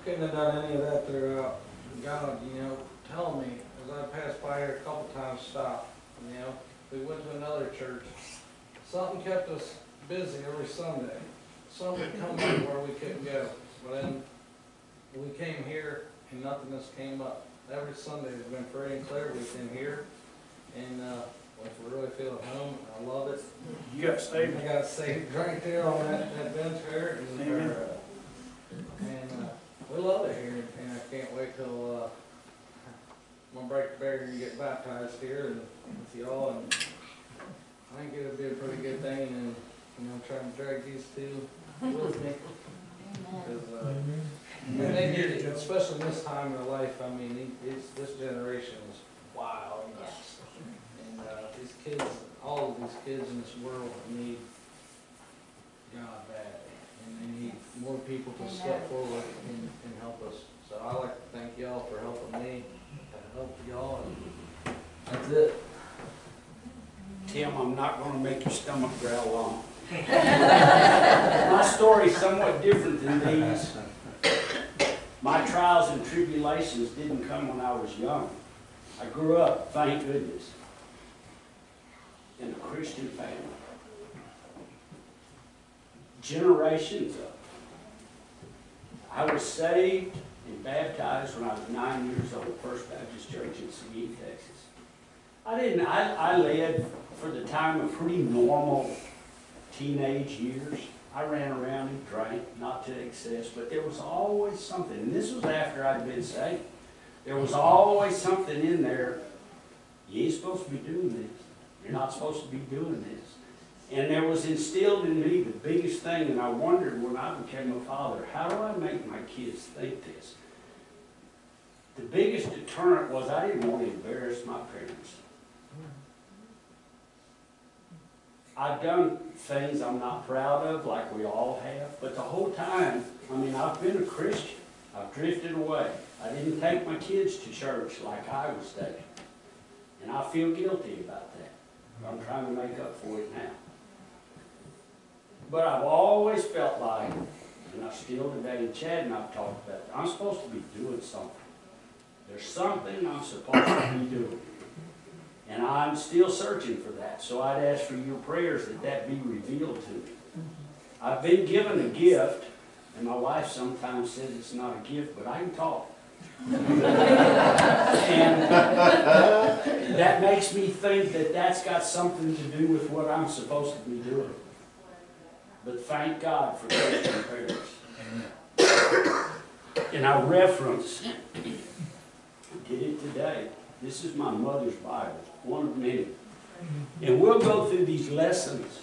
I couldn't have done any of that throughout. God, you know, telling me, as I passed by here a couple times, stop, you know, we went to another church, something kept us busy every Sunday. Some would come in where we couldn't go, but then we came here and nothing else came up. Every Sunday has been free and clear, we've been here, and, uh, we really feel at home, I love it. You got saved? I got saved right there on that, that bench there, and, Amen. uh, and, uh, we love it here, and I can't wait till, uh, I'm gonna break the barrier and get baptized here and with y'all, and I think it'll be a pretty good thing, and, you know, trying to drag these two <laughs> with me. Cause, uh, and they need it, especially this time of life, I mean, it- it's, this generation is wild, nuts. And, uh, these kids, all of these kids in this world need God badly. and they need more people to step forward and, and help us. So I like to thank y'all for helping me, and help y'all, and that's it. Tim, I'm not gonna make your stomach growl long. <laughs> My story's somewhat different than these. My trials and tribulations didn't come when I was young. I grew up, thank goodness, in a Christian family. Generations of. I was saved and baptized when I was nine years old, First Baptist Church in Seguin, Texas. I didn't, I, I led for the time a pretty normal teenage years. I ran around and drank, not to excess, but there was always something, and this was after I'd been saved. There was always something in there, you ain't supposed to be doing this, you're not supposed to be doing this. And there was instilled in me the biggest thing, and I wondered when I became a father, how do I make my kids think this? The biggest deterrent was I didn't want to embarrass my parents. I've done things I'm not proud of, like we all have, but the whole time, I mean, I've been a Christian. I've drifted away. I didn't take my kids to church like I was taking. And I feel guilty about that. I'm trying to make up for it now. But I've always felt like, and I still today, and Chad and I've talked about, it, I'm supposed to be doing something. There's something I'm supposed to be doing. And I'm still searching for that, so I'd ask for your prayers that that be revealed to me. Mm-hmm. I've been given a gift, and my wife sometimes says it's not a gift, but I can talk. And that makes me think that that's got something to do with what I'm supposed to be doing. But thank God for Christian prayers. And I reference, did it today, this is my mother's Bible, one of many. And we'll go through these lessons,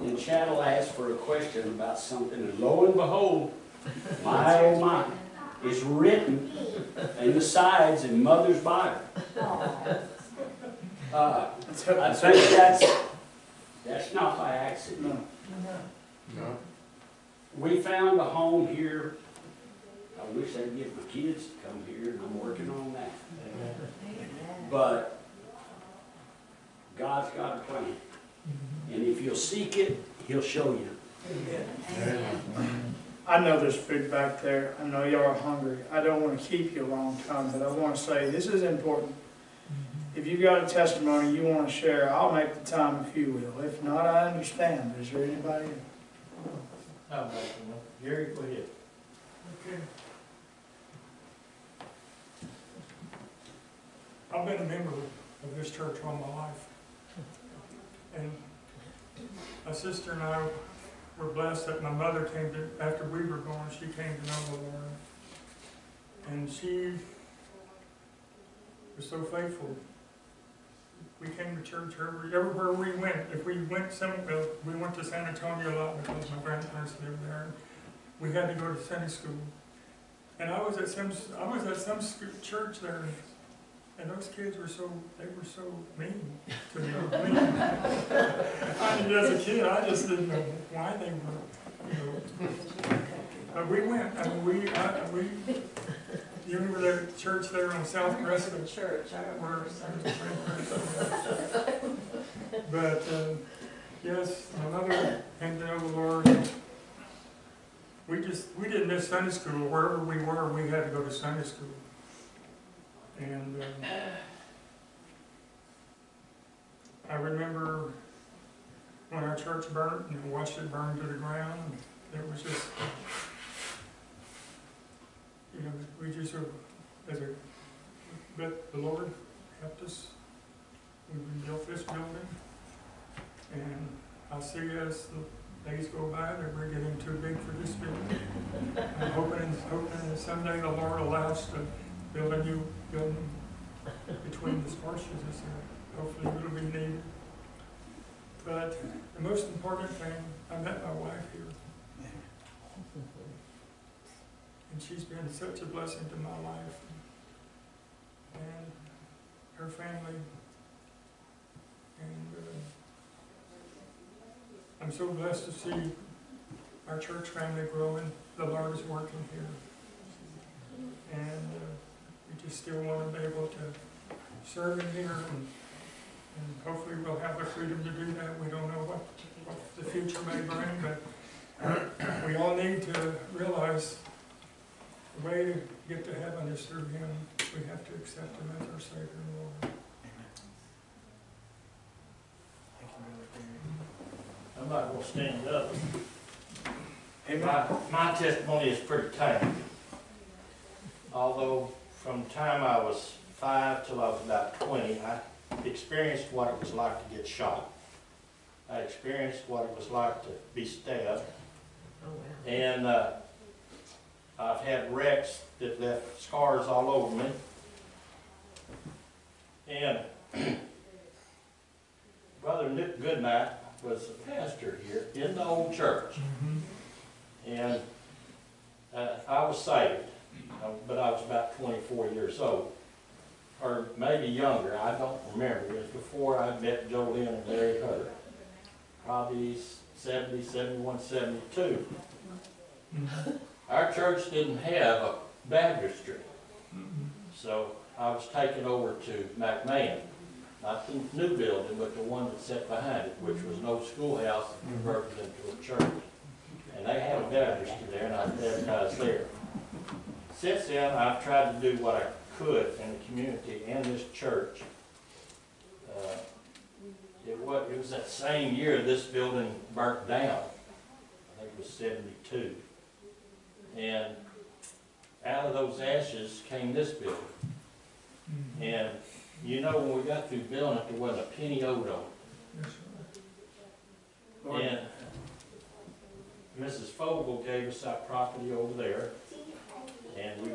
and Chad will ask for a question about something, and lo and behold, my oh my, it's written in the sides in Mother's Bible. Uh, I think that's, that's not by accident. No. We found a home here. I wish I'd get my kids to come here, and I'm working on that. But God's got a plan. And if you'll seek it, He'll show you. I know there's food back there. I know y'all are hungry. I don't want to keep you a long time, but I want to say this is important. If you've got a testimony you want to share, I'll make the time if you will. If not, I understand. Is there anybody? I'm back to one. Gary, go ahead. Okay. I've been a member of this church all my life. And my sister and I were blessed that my mother came to, after we were gone, she came to know the Lord. And she was so faithful. We came to church every, everywhere we went. If we went some, well, we went to San Antonio a lot because my grandparents lived there. We had to go to Sunday school. And I was at some, I was at some church there, and those kids were so, they were so mean to me. <laughs> I mean, as a kid, I just didn't know why they were, you know. But we went, I mean, we, I, we, you remember that church there on South Crescent? Church, I remember. but, uh, yes, my mother came to know the Lord. We just, we didn't miss Sunday school. Wherever we were, we had to go to Sunday school. And, um, I remember when our church burnt and watched it burn to the ground. It was just, you know, we just, sort of, as a, but the Lord helped us. We rebuilt this building. And I see as the days go by that we're getting too big for this building. I'm hoping, hoping that someday the Lord allows to build a new building between the sparshes this year. Hopefully it'll be needed. But the most important thing, I met my wife here. And she's been such a blessing to my life. And her family. And uh, I'm so blessed to see our church family growing, the Lord is working here. And uh, we just still want to be able to serve Him here and, and hopefully we'll have the freedom to do that. We don't know what, what the future may bring, but we all need to realize the way to get to heaven is through Him. We have to accept Him as our Savior and Lord. I'm not gonna stand up. Amen. My, my testimony is pretty tame. Although from the time I was five till I was about twenty, I experienced what it was like to get shot. I experienced what it was like to be stabbed. And, uh, I've had wrecks that left scars all over me. And <clears throat> Brother Nick Goodnight was a pastor here in the old church. And uh, I was saved, uh, but I was about 24 years old, or maybe younger, I don't remember. It was before I met Joe Lynn and Larry Hutter, probably 70, 71, 72. Our church didn't have a baptistry, so I was taken over to McMahon, not the new building, but the one that sat behind it, which was an old schoolhouse and converted into a church. And they had a baptistry there, and I baptized there. Since then, I've tried to do what I could in the community and this church. Uh, It was, it was that same year this building burnt down. I think it was seventy-two. And out of those ashes came this building. And you know, when we got through building it, there wasn't a penny owed on it. Yes. And Mrs. Fogel gave us that property over there, and we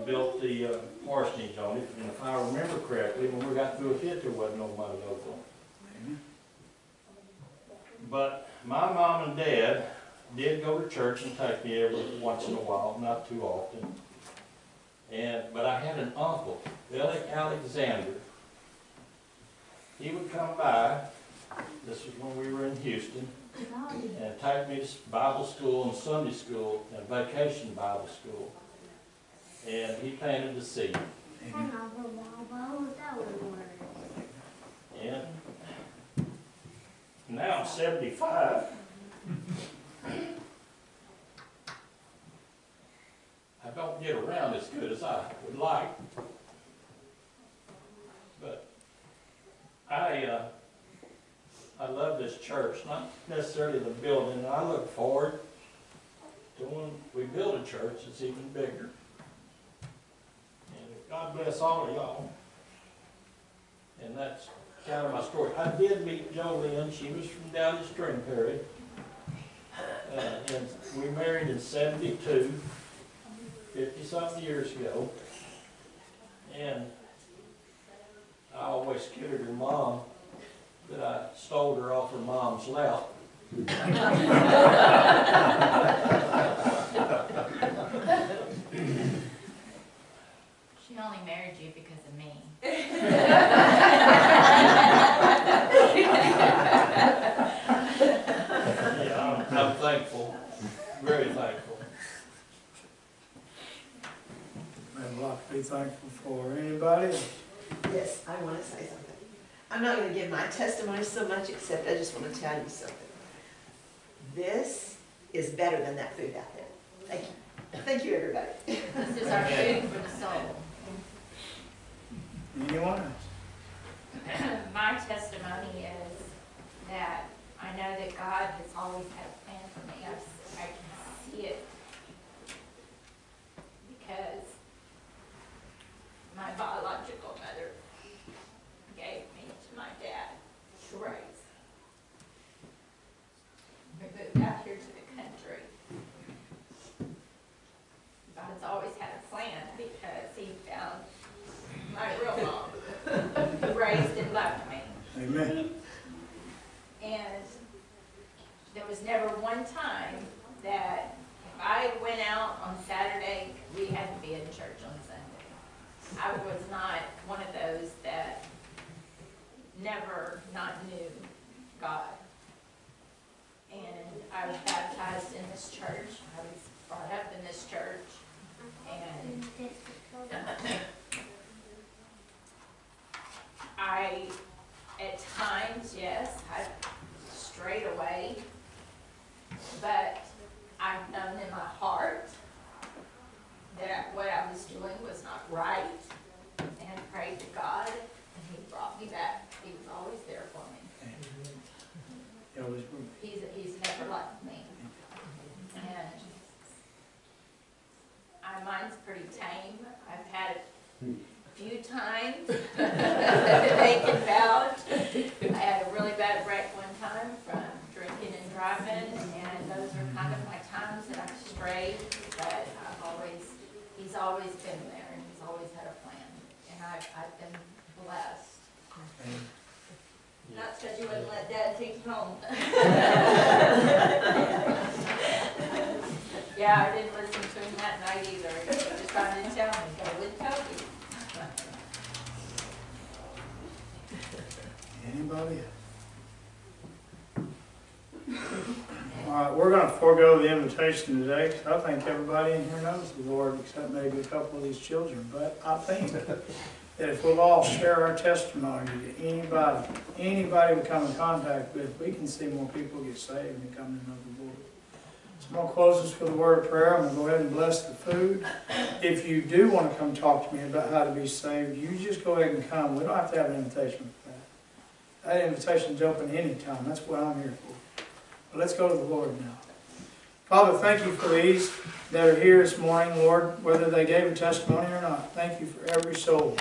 built the uh, parsonage on it, and if I remember correctly, when we got through with it, there wasn't no money on it. But my mom and dad did go to church and take me every once in a while, not too often. And, but I had an uncle, Billy Alexander. He would come by, this was when we were in Houston, and take me to Bible school and Sunday school and vacation Bible school. And he planted the seed. And now I'm seventy-five. I don't get around as good as I would like. But I, uh, I love this church, not necessarily the building, I look forward to when we build a church that's even bigger. God bless all of y'all. And that's kind of my story. I did meet Jo Lynn, she was from down in String Perry. Uh, and we married in 72, 50-something years ago. And I always kidded her mom that I stole her off her mom's lap. <laughs> only married you because of me. Yeah, I'm, I'm thankful, very thankful. We have a to be thankful for. Anybody? Yes, I want to say something. I'm not going to give my testimony so much, except I just want to tell you something. This is better than that food out there. Thank you. Thank you, everybody. This is our food for the soul. Anyone? <coughs> My testimony is that I know that God has always had a plan for me. I can see it. Because my biological mother gave me to my dad raise. I think that if we'll all share our testimony to anybody, anybody we come in contact with, we can see more people get saved and come to know the Lord. So I'm gonna close this with a word of prayer. I'm gonna go ahead and bless the food. If you do wanna come talk to me about how to be saved, you just go ahead and come. We don't have to have an invitation for that. That invitation's open anytime. That's what I'm here for. But let's go to the Lord now. Father, thank you for these that are here this morning, Lord, whether they gave a testimony or not. Thank you for every soul